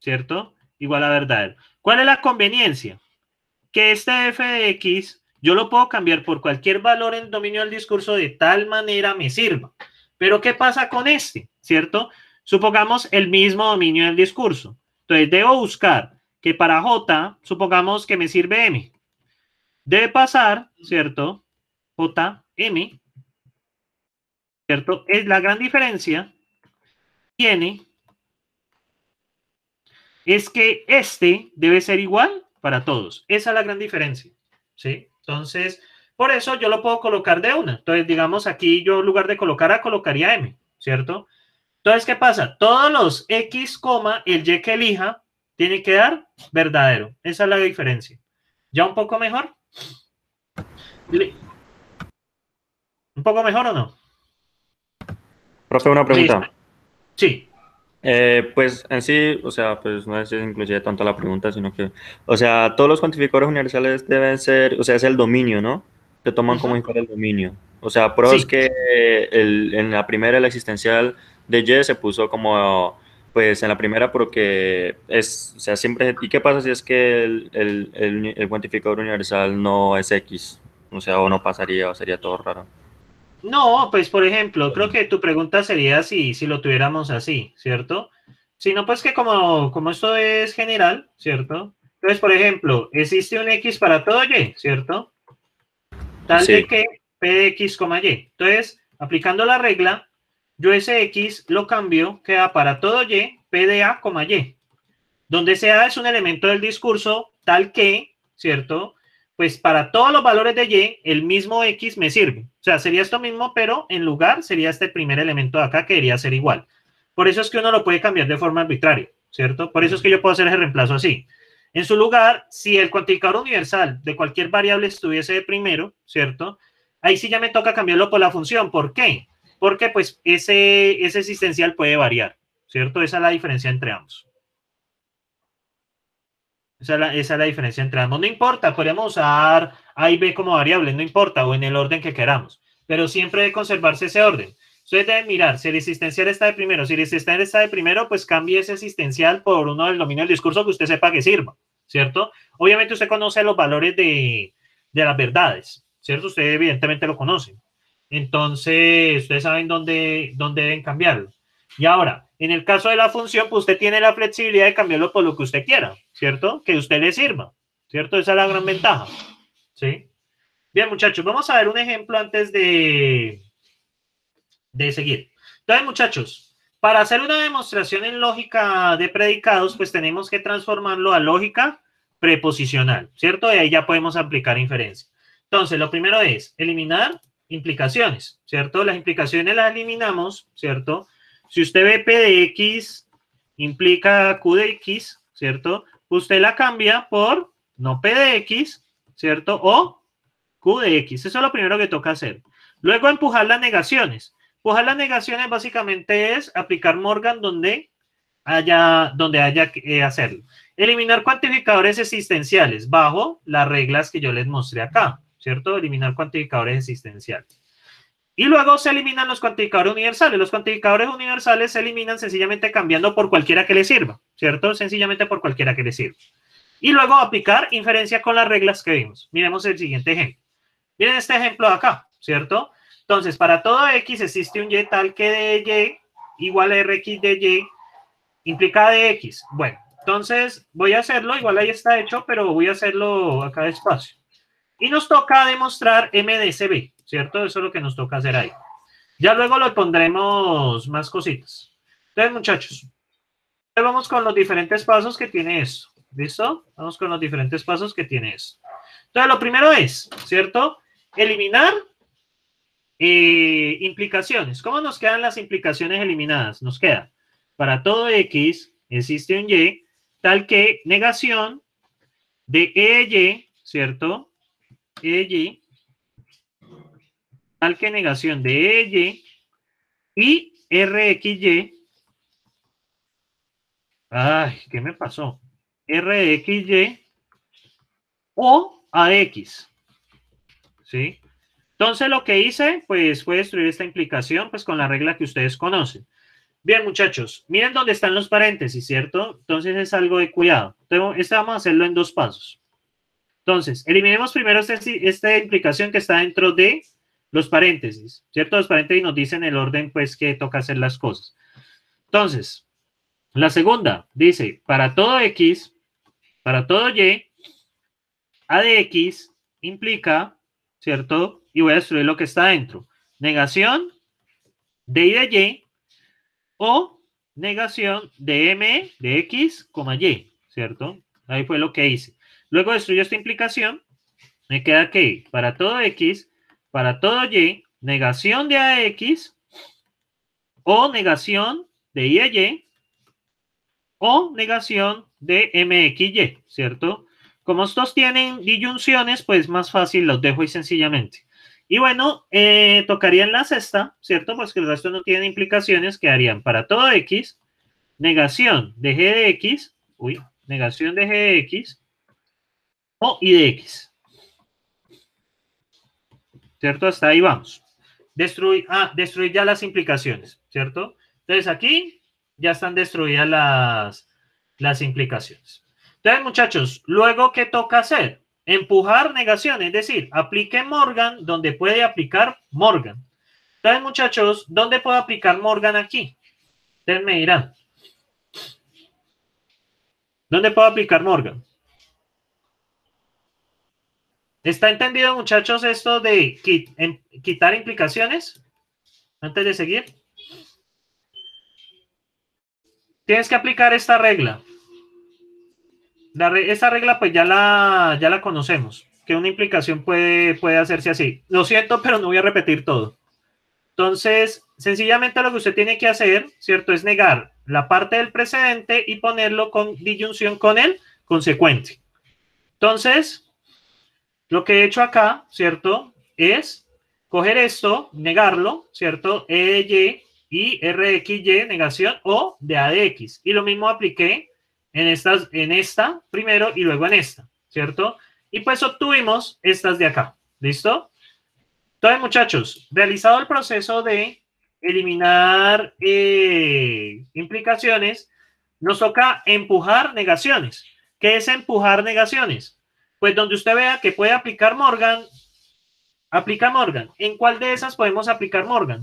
¿cierto? igual a verdadero. ¿Cuál es la conveniencia? Que este f de x yo lo puedo cambiar por cualquier valor en dominio del discurso de tal manera me sirva. Pero ¿qué pasa con este? ¿Cierto? Supongamos el mismo dominio del discurso. Entonces debo buscar que para j, supongamos que me sirve m. Debe pasar, ¿cierto? j, m, ¿cierto? Es la gran diferencia. Tiene es que este debe ser igual para todos. Esa es la gran diferencia. ¿Sí? Entonces, por eso yo lo puedo colocar de una. Entonces, digamos, aquí yo en lugar de colocar A, colocaría M, ¿cierto? Entonces, ¿qué pasa? Todos los X, el Y que elija, tiene que dar verdadero. Esa es la diferencia. ¿Ya un poco mejor? ¿Un poco mejor o no? Profe, una pregunta. Sí. Eh, pues en sí, o sea, pues no es inclusive tanto la pregunta, sino que, o sea, todos los cuantificadores universales deben ser, o sea, es el dominio, ¿no? Se toman como si el dominio. O sea, pero es que el, en la primera, el existencial de Y se puso como, pues en la primera porque es, o sea, siempre, ¿y qué pasa si es que el, el, el cuantificador universal no es X? O sea, o no pasaría, o sería todo raro. No, pues por ejemplo, creo que tu pregunta sería si, si lo tuviéramos así, ¿cierto? Si no, pues que como, como esto es general, ¿cierto? Entonces, por ejemplo, existe un X para todo Y, ¿cierto? Tal de que P de X, Y. Entonces, aplicando la regla, yo ese X lo cambio, queda para todo Y, P de A, Y. Donde ese A es un elemento del discurso tal que, ¿cierto? pues para todos los valores de y, el mismo x me sirve. Sea, sería esto mismo, pero en lugar sería este primer elemento de acá que debería ser igual. Por eso es que uno lo puede cambiar de forma arbitraria, ¿cierto? Por eso es que yo puedo hacer ese reemplazo así. En su lugar, si el cuantificador universal de cualquier variable estuviese de primero, ¿cierto? Ahí sí ya me toca cambiarlo por la función. ¿Por qué? Porque pues ese, ese existencial puede variar, ¿cierto? Esa es la diferencia entre ambos. Esa es, la, diferencia entre ambos. No importa, podríamos usar A y B como variables, no importa, o en el orden que queramos, pero siempre debe conservarse ese orden. Ustedes deben mirar si el existencial está de primero. Si el existencial está de primero, pues cambie ese existencial por uno del dominio del discurso que usted sepa que sirva, ¿cierto? Obviamente usted conoce los valores de, de las verdades, ¿cierto? Usted evidentemente lo conoce. Entonces, ustedes saben dónde, dónde deben cambiarlo. Y ahora, en el caso de la función, pues usted tiene la flexibilidad de cambiarlo por lo que usted quiera, ¿cierto? Que usted le sirva, ¿cierto? Esa es la gran ventaja, ¿sí? Bien, muchachos, vamos a ver un ejemplo antes de, de seguir. Entonces, muchachos, para hacer una demostración en lógica de predicados, pues tenemos que transformarlo a lógica preposicional, ¿cierto? Y ahí ya podemos aplicar inferencia. Entonces, lo primero es eliminar implicaciones, ¿cierto? Las implicaciones las eliminamos, ¿cierto? Si usted ve P de X implica Q de X, ¿cierto? Usted la cambia por no P de X, ¿cierto? O Q de X. Eso es lo primero que toca hacer. Luego empujar las negaciones. Empujar las negaciones básicamente es aplicar Morgan donde haya, donde haya que hacerlo. Eliminar cuantificadores existenciales bajo las reglas que yo les mostré acá, ¿cierto? Eliminar cuantificadores existenciales. Y luego se eliminan los cuantificadores universales. Los cuantificadores universales se eliminan sencillamente cambiando por cualquiera que les sirva, ¿cierto? Sencillamente por cualquiera que les sirva. Y luego aplicar inferencia con las reglas que vimos. Miremos el siguiente ejemplo. Miren este ejemplo de acá, ¿cierto? Entonces, para todo x existe un y tal que de y igual a rx de y implica de x. Bueno, entonces voy a hacerlo, igual ahí está hecho, pero voy a hacerlo acá despacio. Y nos toca demostrar m de ¿cierto? Eso es lo que nos toca hacer ahí. Ya luego lo pondremos más cositas. Entonces, muchachos, vamos con los diferentes pasos que tiene esto. ¿Listo? Vamos con los diferentes pasos que tiene esto. Entonces, lo primero es, ¿cierto? Eliminar eh, implicaciones. ¿Cómo nos quedan las implicaciones eliminadas? Nos queda, para todo X existe un Y, tal que negación de EY, ¿cierto? EY, tal que negación de EY y RXY. Ay, ¿qué me pasó? RXY o AX. ¿Sí? Entonces lo que hice, pues fue destruir esta implicación, pues con la regla que ustedes conocen. Bien, muchachos, miren dónde están los paréntesis, ¿cierto? Entonces es algo de cuidado. Entonces, este vamos a hacerlo en dos pasos. Entonces, eliminemos primero este, esta implicación que está dentro de los paréntesis, ¿cierto? Los paréntesis nos dicen el orden, pues, que toca hacer las cosas. Entonces, la segunda dice, para todo X, para todo Y, A de X implica, ¿cierto? Y voy a destruir lo que está dentro. Negación de Y de Y o negación de M de X, Y, ¿cierto? Ahí fue lo que hice. Luego destruyo esta implicación. Me queda que para todo X, para todo Y, negación de AX o negación de Y Y o negación de MXY, ¿cierto? Como estos tienen disyunciones, pues más fácil los dejo ahí sencillamente. Y bueno, eh, tocaría en la sexta, ¿cierto? Pues que el resto no tiene implicaciones, quedarían para todo X, negación de G de X, uy, negación de G de X, o Y de X. ¿Cierto? Hasta ahí vamos. Destruir, ah, destruir ya las implicaciones, ¿cierto? Entonces aquí ya están destruidas las, las implicaciones. Entonces, muchachos, luego, ¿qué toca hacer? Empujar negación, es decir, aplique Morgan donde puede aplicar Morgan. Entonces, muchachos, ¿dónde puedo aplicar Morgan aquí? Ustedes me dirán. ¿Dónde puedo aplicar Morgan? ¿Está entendido, muchachos, esto de quitar implicaciones? Antes de seguir. Tienes que aplicar esta regla. esta regla pues ya la, ya la conocemos, que una implicación puede, puede hacerse así. Lo siento, pero no voy a repetir todo. Entonces, sencillamente lo que usted tiene que hacer, ¿cierto? Es negar la parte del precedente y ponerlo con disyunción con el consecuente. Entonces, lo que he hecho acá, ¿cierto? Es coger esto, negarlo, ¿cierto? EY y RXY, negación, o de A de X. Y lo mismo apliqué en, estas, en esta primero y luego en esta, ¿cierto? Y pues obtuvimos estas de acá. ¿Listo? Entonces, muchachos, realizado el proceso de eliminar eh, implicaciones, nos toca empujar negaciones. ¿Qué es empujar negaciones? Pues donde usted vea que puede aplicar Morgan, aplica Morgan. ¿En cuál de esas podemos aplicar Morgan?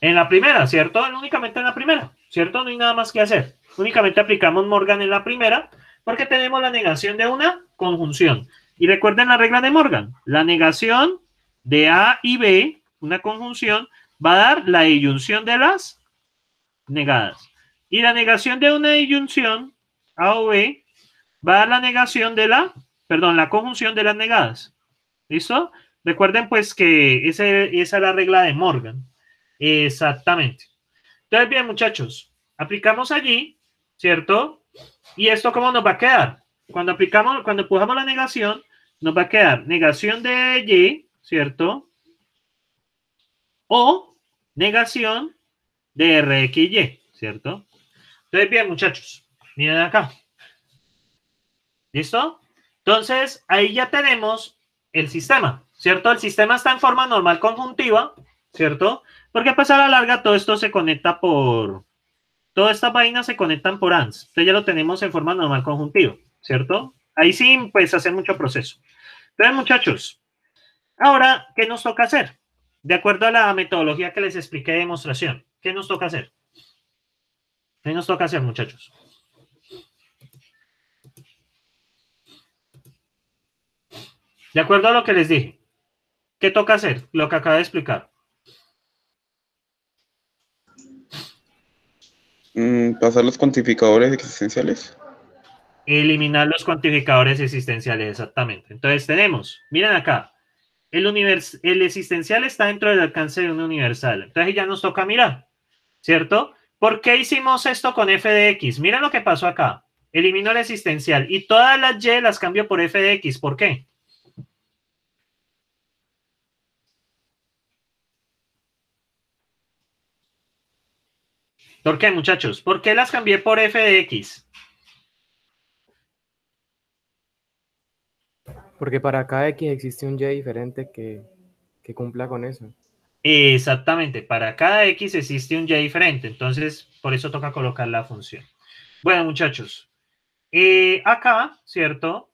En la primera, ¿cierto? Únicamente en la primera, ¿cierto? No hay nada más que hacer. Únicamente aplicamos Morgan en la primera porque tenemos la negación de una conjunción. Y recuerden la regla de Morgan. La negación de A y B, una conjunción, va a dar la disyunción de las negadas. Y la negación de una disyunción, A o B, va a la negación de la, perdón, la conjunción de las negadas. ¿Listo? Recuerden pues que esa, esa es la regla de Morgan. Exactamente. Entonces, bien, muchachos, aplicamos allí, ¿cierto? ¿Y esto cómo nos va a quedar? Cuando aplicamos, cuando empujamos la negación, nos va a quedar negación de Y, ¿cierto? O negación de RXY, ¿cierto? Entonces, bien, muchachos, miren acá. ¿Listo? Entonces, ahí ya tenemos el sistema, ¿cierto? El sistema está en forma normal conjuntiva, ¿cierto? Porque pues a la larga todo esto se conecta por... Todas estas vainas se conectan por ANS. Entonces ya lo tenemos en forma normal conjuntiva, ¿cierto? Ahí sí, pues hacer mucho proceso. Entonces, muchachos, ahora, ¿qué nos toca hacer? De acuerdo a la metodología que les expliqué de demostración, ¿qué nos toca hacer? ¿Qué nos toca hacer, muchachos? De acuerdo a lo que les dije, ¿qué toca hacer? Lo que acabo de explicar. Mm, pasar los cuantificadores existenciales. Eliminar los cuantificadores existenciales, exactamente. Entonces tenemos, miren acá, el, el existencial está dentro del alcance de un universal. Entonces ya nos toca mirar, ¿cierto? ¿Por qué hicimos esto con f de x? Miren lo que pasó acá. Elimino el existencial y todas las y las cambio por f de x. ¿Por qué? ¿Por qué, muchachos? ¿Por qué las cambié por f de x? Porque para cada x existe un y diferente que, que cumpla con eso. Exactamente, para cada x existe un y diferente, entonces por eso toca colocar la función. Bueno, muchachos, eh, acá, ¿cierto?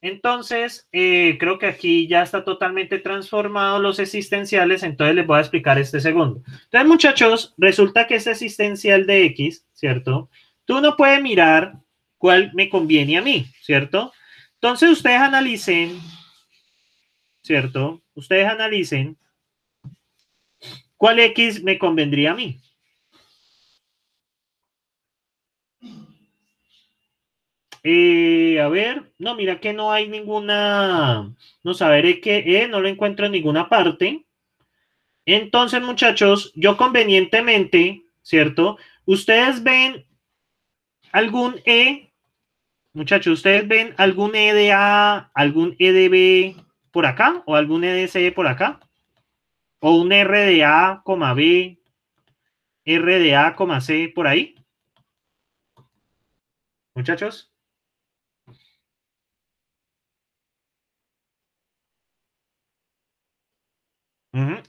Entonces, eh, creo que aquí ya está totalmente transformado los existenciales, entonces les voy a explicar este segundo. Entonces, muchachos, resulta que este existencial de X, ¿cierto? Tú no puedes mirar cuál me conviene a mí, ¿cierto? Entonces, ustedes analicen, ¿cierto? Ustedes analicen cuál X me convendría a mí. Eh, a ver, no, mira que no hay ninguna, no saber que eh, no lo encuentro en ninguna parte. Entonces, muchachos, yo convenientemente, ¿cierto? Ustedes ven algún E, muchachos, ustedes ven algún E de A, algún E de B por acá, o algún E de C por acá, o un R de A, B, R de A, C por ahí. Muchachos.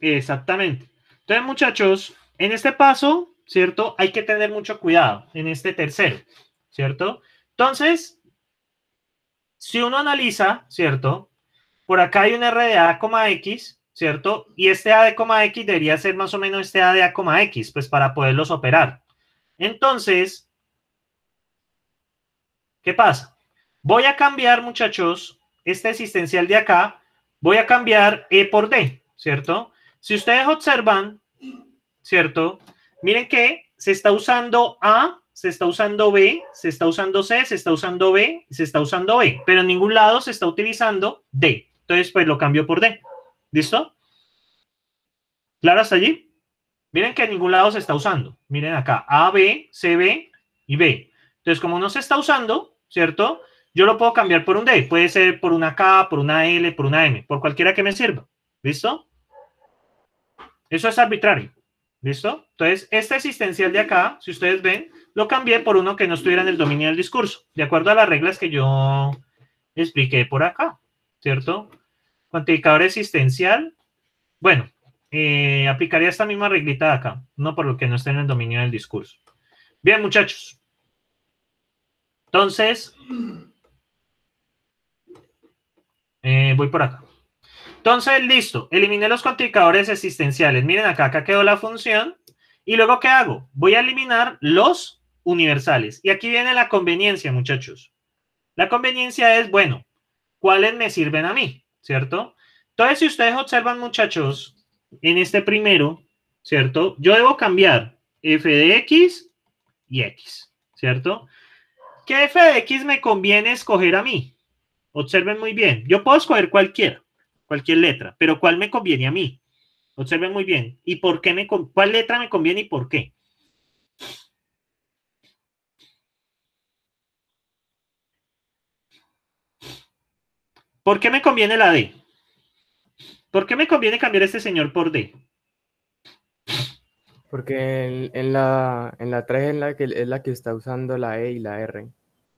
exactamente. Entonces, muchachos, en este paso, ¿cierto? Hay que tener mucho cuidado en este tercero, ¿cierto? Entonces, si uno analiza, ¿cierto? Por acá hay un RDA, X, ¿cierto? Y este A de X debería ser más o menos este A de A, X, pues para poderlos operar. Entonces, ¿qué pasa? Voy a cambiar, muchachos, este existencial de acá, voy a cambiar E por D. ¿cierto? Si ustedes observan, ¿cierto? Miren que se está usando A, se está usando B, se está usando C, se está usando B, se está usando B, pero en ningún lado se está utilizando D. Entonces, pues lo cambio por D. ¿Listo? ¿Claro hasta allí? Miren que en ningún lado se está usando. Miren acá, A, B, C, B y B. Entonces, como no se está usando, ¿cierto? Yo lo puedo cambiar por un D. Puede ser por una K, por una L, por una M, por cualquiera que me sirva. ¿Listo? Eso es arbitrario. ¿Listo? Entonces, este existencial de acá, si ustedes ven, lo cambié por uno que no estuviera en el dominio del discurso, de acuerdo a las reglas que yo expliqué por acá, ¿cierto? Cuantificador existencial, bueno, eh, aplicaría esta misma reglita de acá, no por lo que no esté en el dominio del discurso. Bien, muchachos. Entonces, eh, voy por acá. Entonces, listo, eliminé los cuantificadores existenciales. Miren acá, acá quedó la función. Y luego, ¿qué hago? Voy a eliminar los universales. Y aquí viene la conveniencia, muchachos. La conveniencia es, bueno, ¿cuáles me sirven a mí? ¿Cierto? Entonces, si ustedes observan, muchachos, en este primero, ¿cierto? Yo debo cambiar f de x y x, ¿cierto? ¿Qué f de x me conviene escoger a mí? Observen muy bien. Yo puedo escoger cualquiera cualquier letra, pero ¿cuál me conviene a mí? Observen muy bien. ¿Y por qué me cuál letra me conviene y por qué? ¿Por qué me conviene la D? ¿Por qué me conviene cambiar este señor por D? Porque en, en la, en la 3 es la, que, es la que está usando la E y la R.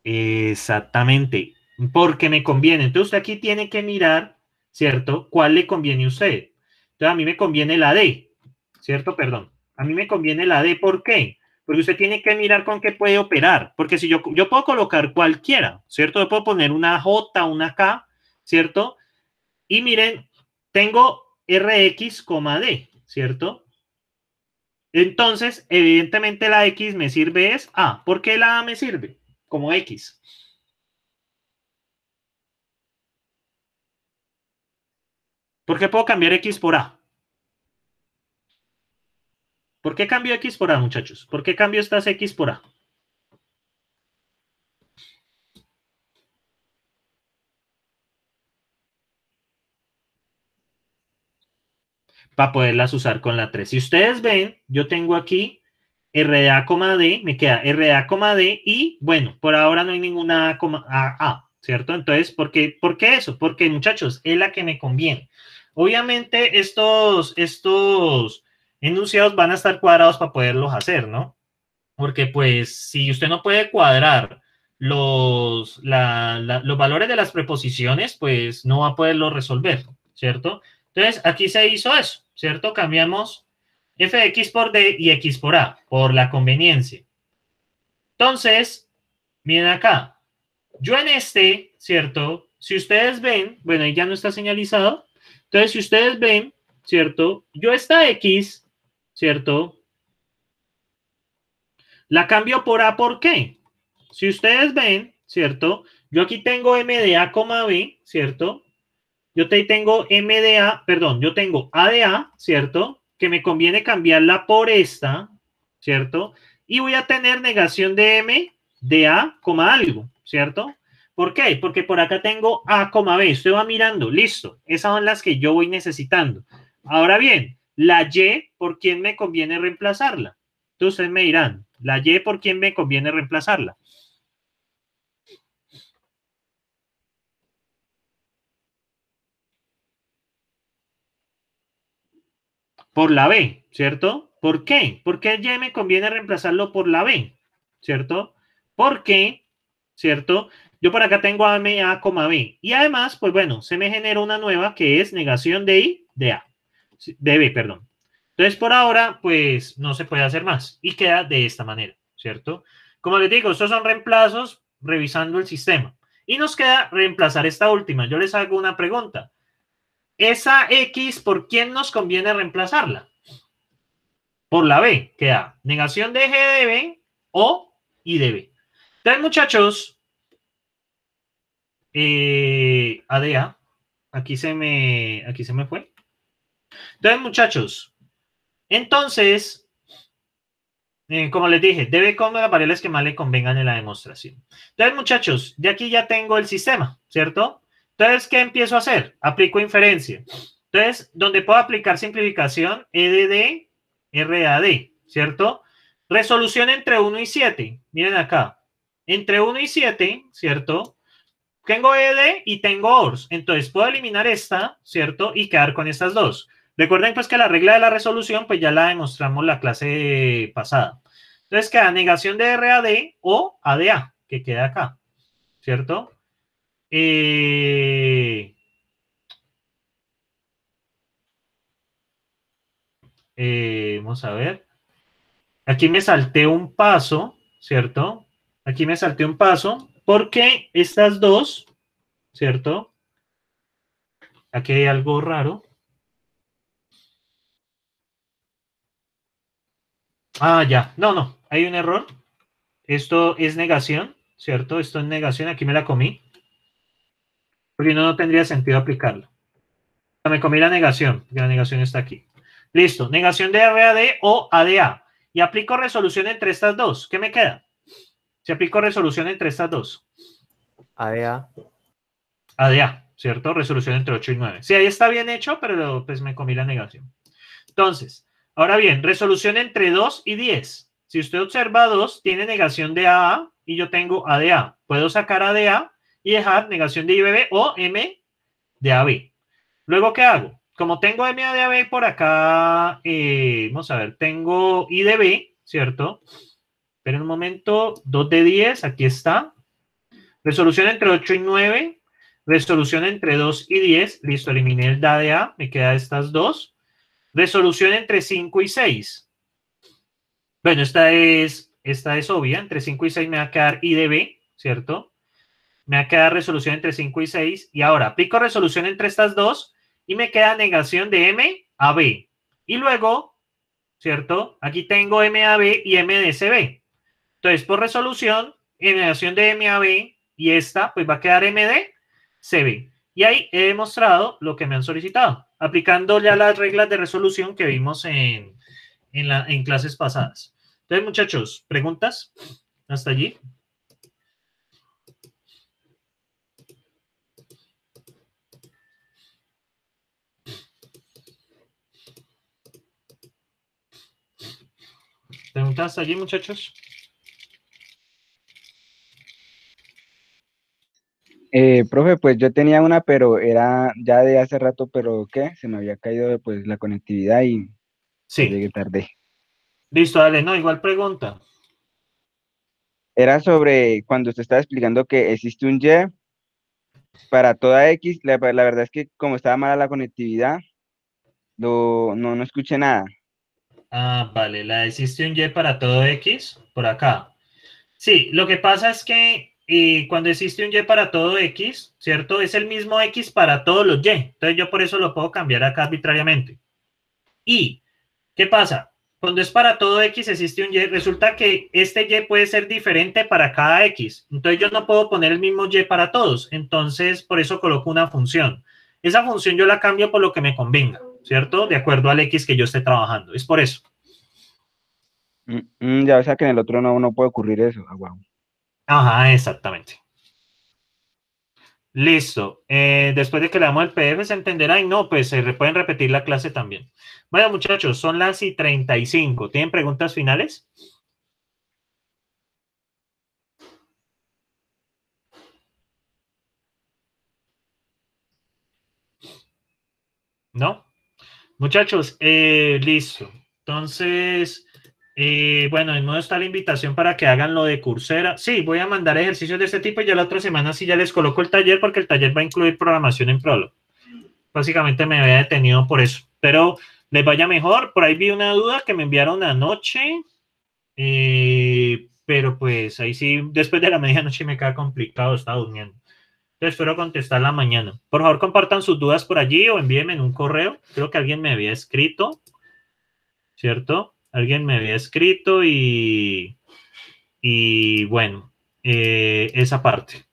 Exactamente, porque me conviene. Entonces usted aquí tiene que mirar, ¿cierto? ¿Cuál le conviene a usted? Entonces a mí me conviene la D, ¿cierto? Perdón. A mí me conviene la D, ¿por qué? Porque usted tiene que mirar con qué puede operar. Porque si yo, yo puedo colocar cualquiera, ¿cierto? Yo puedo poner una J, una K, ¿cierto? Y miren, tengo RX, D, ¿cierto? Entonces, evidentemente la X me sirve es A. ¿Por qué la A me sirve? Como X. ¿Por qué puedo cambiar X por A? ¿Por qué cambio X por A, muchachos? ¿Por qué cambio estas X por A? Para poderlas usar con la 3. Si ustedes ven, yo tengo aquí RA, D, me queda RA, D y bueno, por ahora no hay ninguna A, A, ¿cierto? Entonces, ¿por qué, ¿por eso? Porque, muchachos, es la que me conviene. Obviamente, estos, estos enunciados van a estar cuadrados para poderlos hacer, ¿no? Porque pues si usted no puede cuadrar los, los valores de las preposiciones, pues no va a poderlo resolver, ¿cierto? Entonces, aquí se hizo eso, ¿cierto? Cambiamos f de x por d y x por a, por la conveniencia. Entonces, miren acá, yo en este, ¿cierto? Si ustedes ven, bueno, ahí ya no está señalizado, entonces si ustedes ven, ¿cierto? Yo esta x ¿cierto? La cambio por A, ¿por qué? Si ustedes ven, ¿cierto? Yo aquí tengo M de A, B, ¿cierto? Yo te tengo M de A, perdón, yo tengo A de A, ¿cierto? Que me conviene cambiarla por esta, ¿cierto? Y voy a tener negación de M de A, algo, ¿cierto? ¿Por qué? Porque por acá tengo A, B. Usted va mirando, listo. Esas son las que yo voy necesitando. Ahora bien, la Y, ¿por quién me conviene reemplazarla? Entonces me dirán, la Y, ¿por quién me conviene reemplazarla? Por la B, ¿cierto? ¿Por qué? ¿Por qué Y me conviene reemplazarlo por la B? ¿Cierto? Porque, ¿cierto? Yo por acá tengo A, A, B. Y además, pues bueno, se me genera una nueva que es negación de I de A de B, perdón. Entonces, por ahora, pues no se puede hacer más y queda de esta manera, ¿cierto? Como les digo, estos son reemplazos revisando el sistema. Y nos queda reemplazar esta última. Yo les hago una pregunta. Esa X, ¿por quién nos conviene reemplazarla? Por la B, queda negación de G de o I de. Entonces, muchachos, eh, ADA, aquí se me, aquí se me fue. Entonces, muchachos, entonces, eh, como les dije, debe con las variables que más le convengan en la demostración. Entonces, muchachos, de aquí ya tengo el sistema, ¿cierto? Entonces, ¿qué empiezo a hacer? Aplico inferencia. Entonces, donde puedo aplicar simplificación, EDD, RAD, ¿cierto? Resolución entre 1 y 7. Miren acá. Entre 1 y 7, ¿cierto? Tengo ED y tengo ORS. Entonces, puedo eliminar esta, ¿cierto? Y quedar con estas dos. Recuerden pues que la regla de la resolución pues ya la demostramos la clase pasada. Entonces queda negación de RAD o ADA, que queda acá, ¿cierto? Eh, eh, vamos a ver. Aquí me salté un paso, ¿cierto? Aquí me salté un paso porque estas dos, ¿cierto? Aquí hay algo raro. Ah, ya. No, no. Hay un error. Esto es negación, ¿cierto? Esto es negación. Aquí me la comí. Porque no, no tendría sentido aplicarlo. Me comí la negación. La negación está aquí. Listo. Negación de RAD o ADA. Y aplico resolución entre estas dos. ¿Qué me queda? Si aplico resolución entre estas dos. ADA. ADA, ¿cierto? Resolución entre 8 y 9. Sí, ahí está bien hecho, pero pues me comí la negación. Entonces, Ahora bien, resolución entre 2 y 10. Si usted observa 2, tiene negación de AA y yo tengo A de A. Puedo sacar A de A y dejar negación de IBB o M de AB. Luego, ¿qué hago? como tengo M de AB por acá, eh, vamos a ver, tengo I de B, ¿cierto? Pero en un momento, 2 de 10, aquí está. Resolución entre 8 y 9. Resolución entre 2 y 10. Listo, eliminé el DA de A, me quedan estas dos. Resolución entre 5 y 6. Bueno, esta es, esta es obvia. Entre 5 y 6 me va a quedar I de B, ¿cierto? Me va a quedar resolución entre 5 y 6. Y ahora aplico resolución entre estas dos y me queda negación de M a B. Y luego, ¿cierto? Aquí tengo M a B y M de CB. Entonces, por resolución, negación de M a B y esta, pues va a quedar M de CB. Y ahí he demostrado lo que me han solicitado, aplicando ya las reglas de resolución que vimos en, en clases pasadas. Entonces, muchachos, ¿preguntas? Hasta allí. ¿Preguntas allí, muchachos? Eh, profe, pues yo tenía una, pero era ya de hace rato, pero ¿qué? Se me había caído pues la conectividad y Sí. llegué tarde. Listo, dale, no, igual pregunta. Era sobre cuando usted estaba explicando que existe un Y para toda X, la, la verdad es que como estaba mala la conectividad, lo- no, no escuché nada. Ah, vale, la existe un Y para todo X, por acá. Sí, lo que pasa es que eh, cuando existe un Y para todo X, ¿cierto? Es el mismo X para todos los Y. Entonces yo por eso lo puedo cambiar acá arbitrariamente. Y, ¿qué pasa? Cuando es para todo X existe un Y, resulta que este Y puede ser diferente para cada X. Entonces yo no puedo poner el mismo Y para todos. Entonces por eso coloco una función. Esa función yo la cambio por lo que me convenga, ¿cierto? De acuerdo al X que yo esté trabajando. Es por eso. Mm, mm, ya, o sea que en el otro no, no puede ocurrir eso. Ah. Ajá, exactamente. Listo. Eh, después de que le damos el PDF, se entenderá y no, pues se pueden repetir la clase también. Bueno, muchachos, son las y 35. ¿Tienen preguntas finales? ¿No? Muchachos, eh, listo. Entonces, eh, bueno, en modo está la invitación para que hagan lo de Coursera. Sí, voy a mandar ejercicios de este tipo y ya la otra semana sí ya les coloco el taller porque el taller va a incluir programación en Prolog. Básicamente me había detenido por eso. Pero les vaya mejor. Por ahí vi una duda que me enviaron anoche. eh, pero pues ahí sí, después de la medianoche me queda complicado, estaba durmiendo. Entonces espero contestarla mañana. Por favor, compartan sus dudas por allí o envíenme en un correo. Creo que alguien me había escrito, ¿cierto? Alguien me había escrito y, y bueno, eh, esa parte.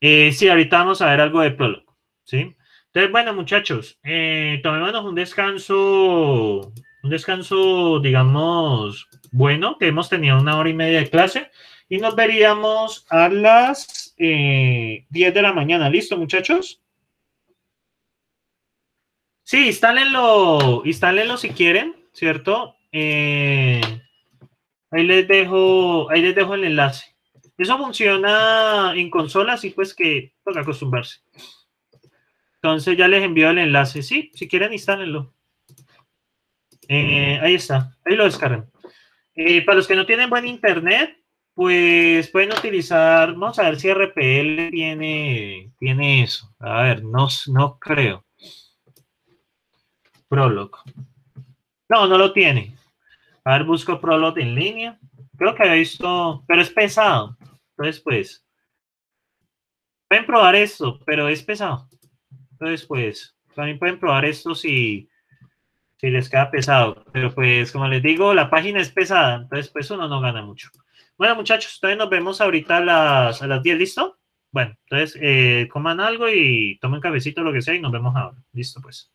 Eh, sí, ahorita vamos a ver algo de Prolog, ¿sí? Entonces, bueno, muchachos, eh, tomémonos un descanso, un descanso, digamos, bueno, que hemos tenido una hora y media de clase y nos veríamos a las eh, 10 de la mañana. ¿Listo, muchachos? Sí, instálenlo, instálenlo si quieren, ¿cierto? Eh, ahí les dejo, ahí les dejo el enlace. Eso funciona en consolas y pues que toca acostumbrarse. Entonces ya les envío el enlace. Sí, si quieren, instálenlo. Eh, ahí está, ahí lo descargan. Eh, para los que no tienen buen internet, pues pueden utilizar, vamos a ver si RPL tiene, tiene eso. A ver, no, no creo. Prolog. No, no lo tiene. A ver, busco Prolog en línea. Creo que había visto, pero es pesado. Entonces, pues, pueden probar esto, pero es pesado. Entonces, pues, también pueden probar esto si, si les queda pesado. Pero pues, como les digo, la página es pesada. Entonces, pues uno no gana mucho. Bueno, muchachos, entonces nos vemos ahorita a las, a las 10, ¿listo? Bueno, entonces, eh, coman algo y tomen cafecito, lo que sea, y nos vemos ahora. Listo, pues.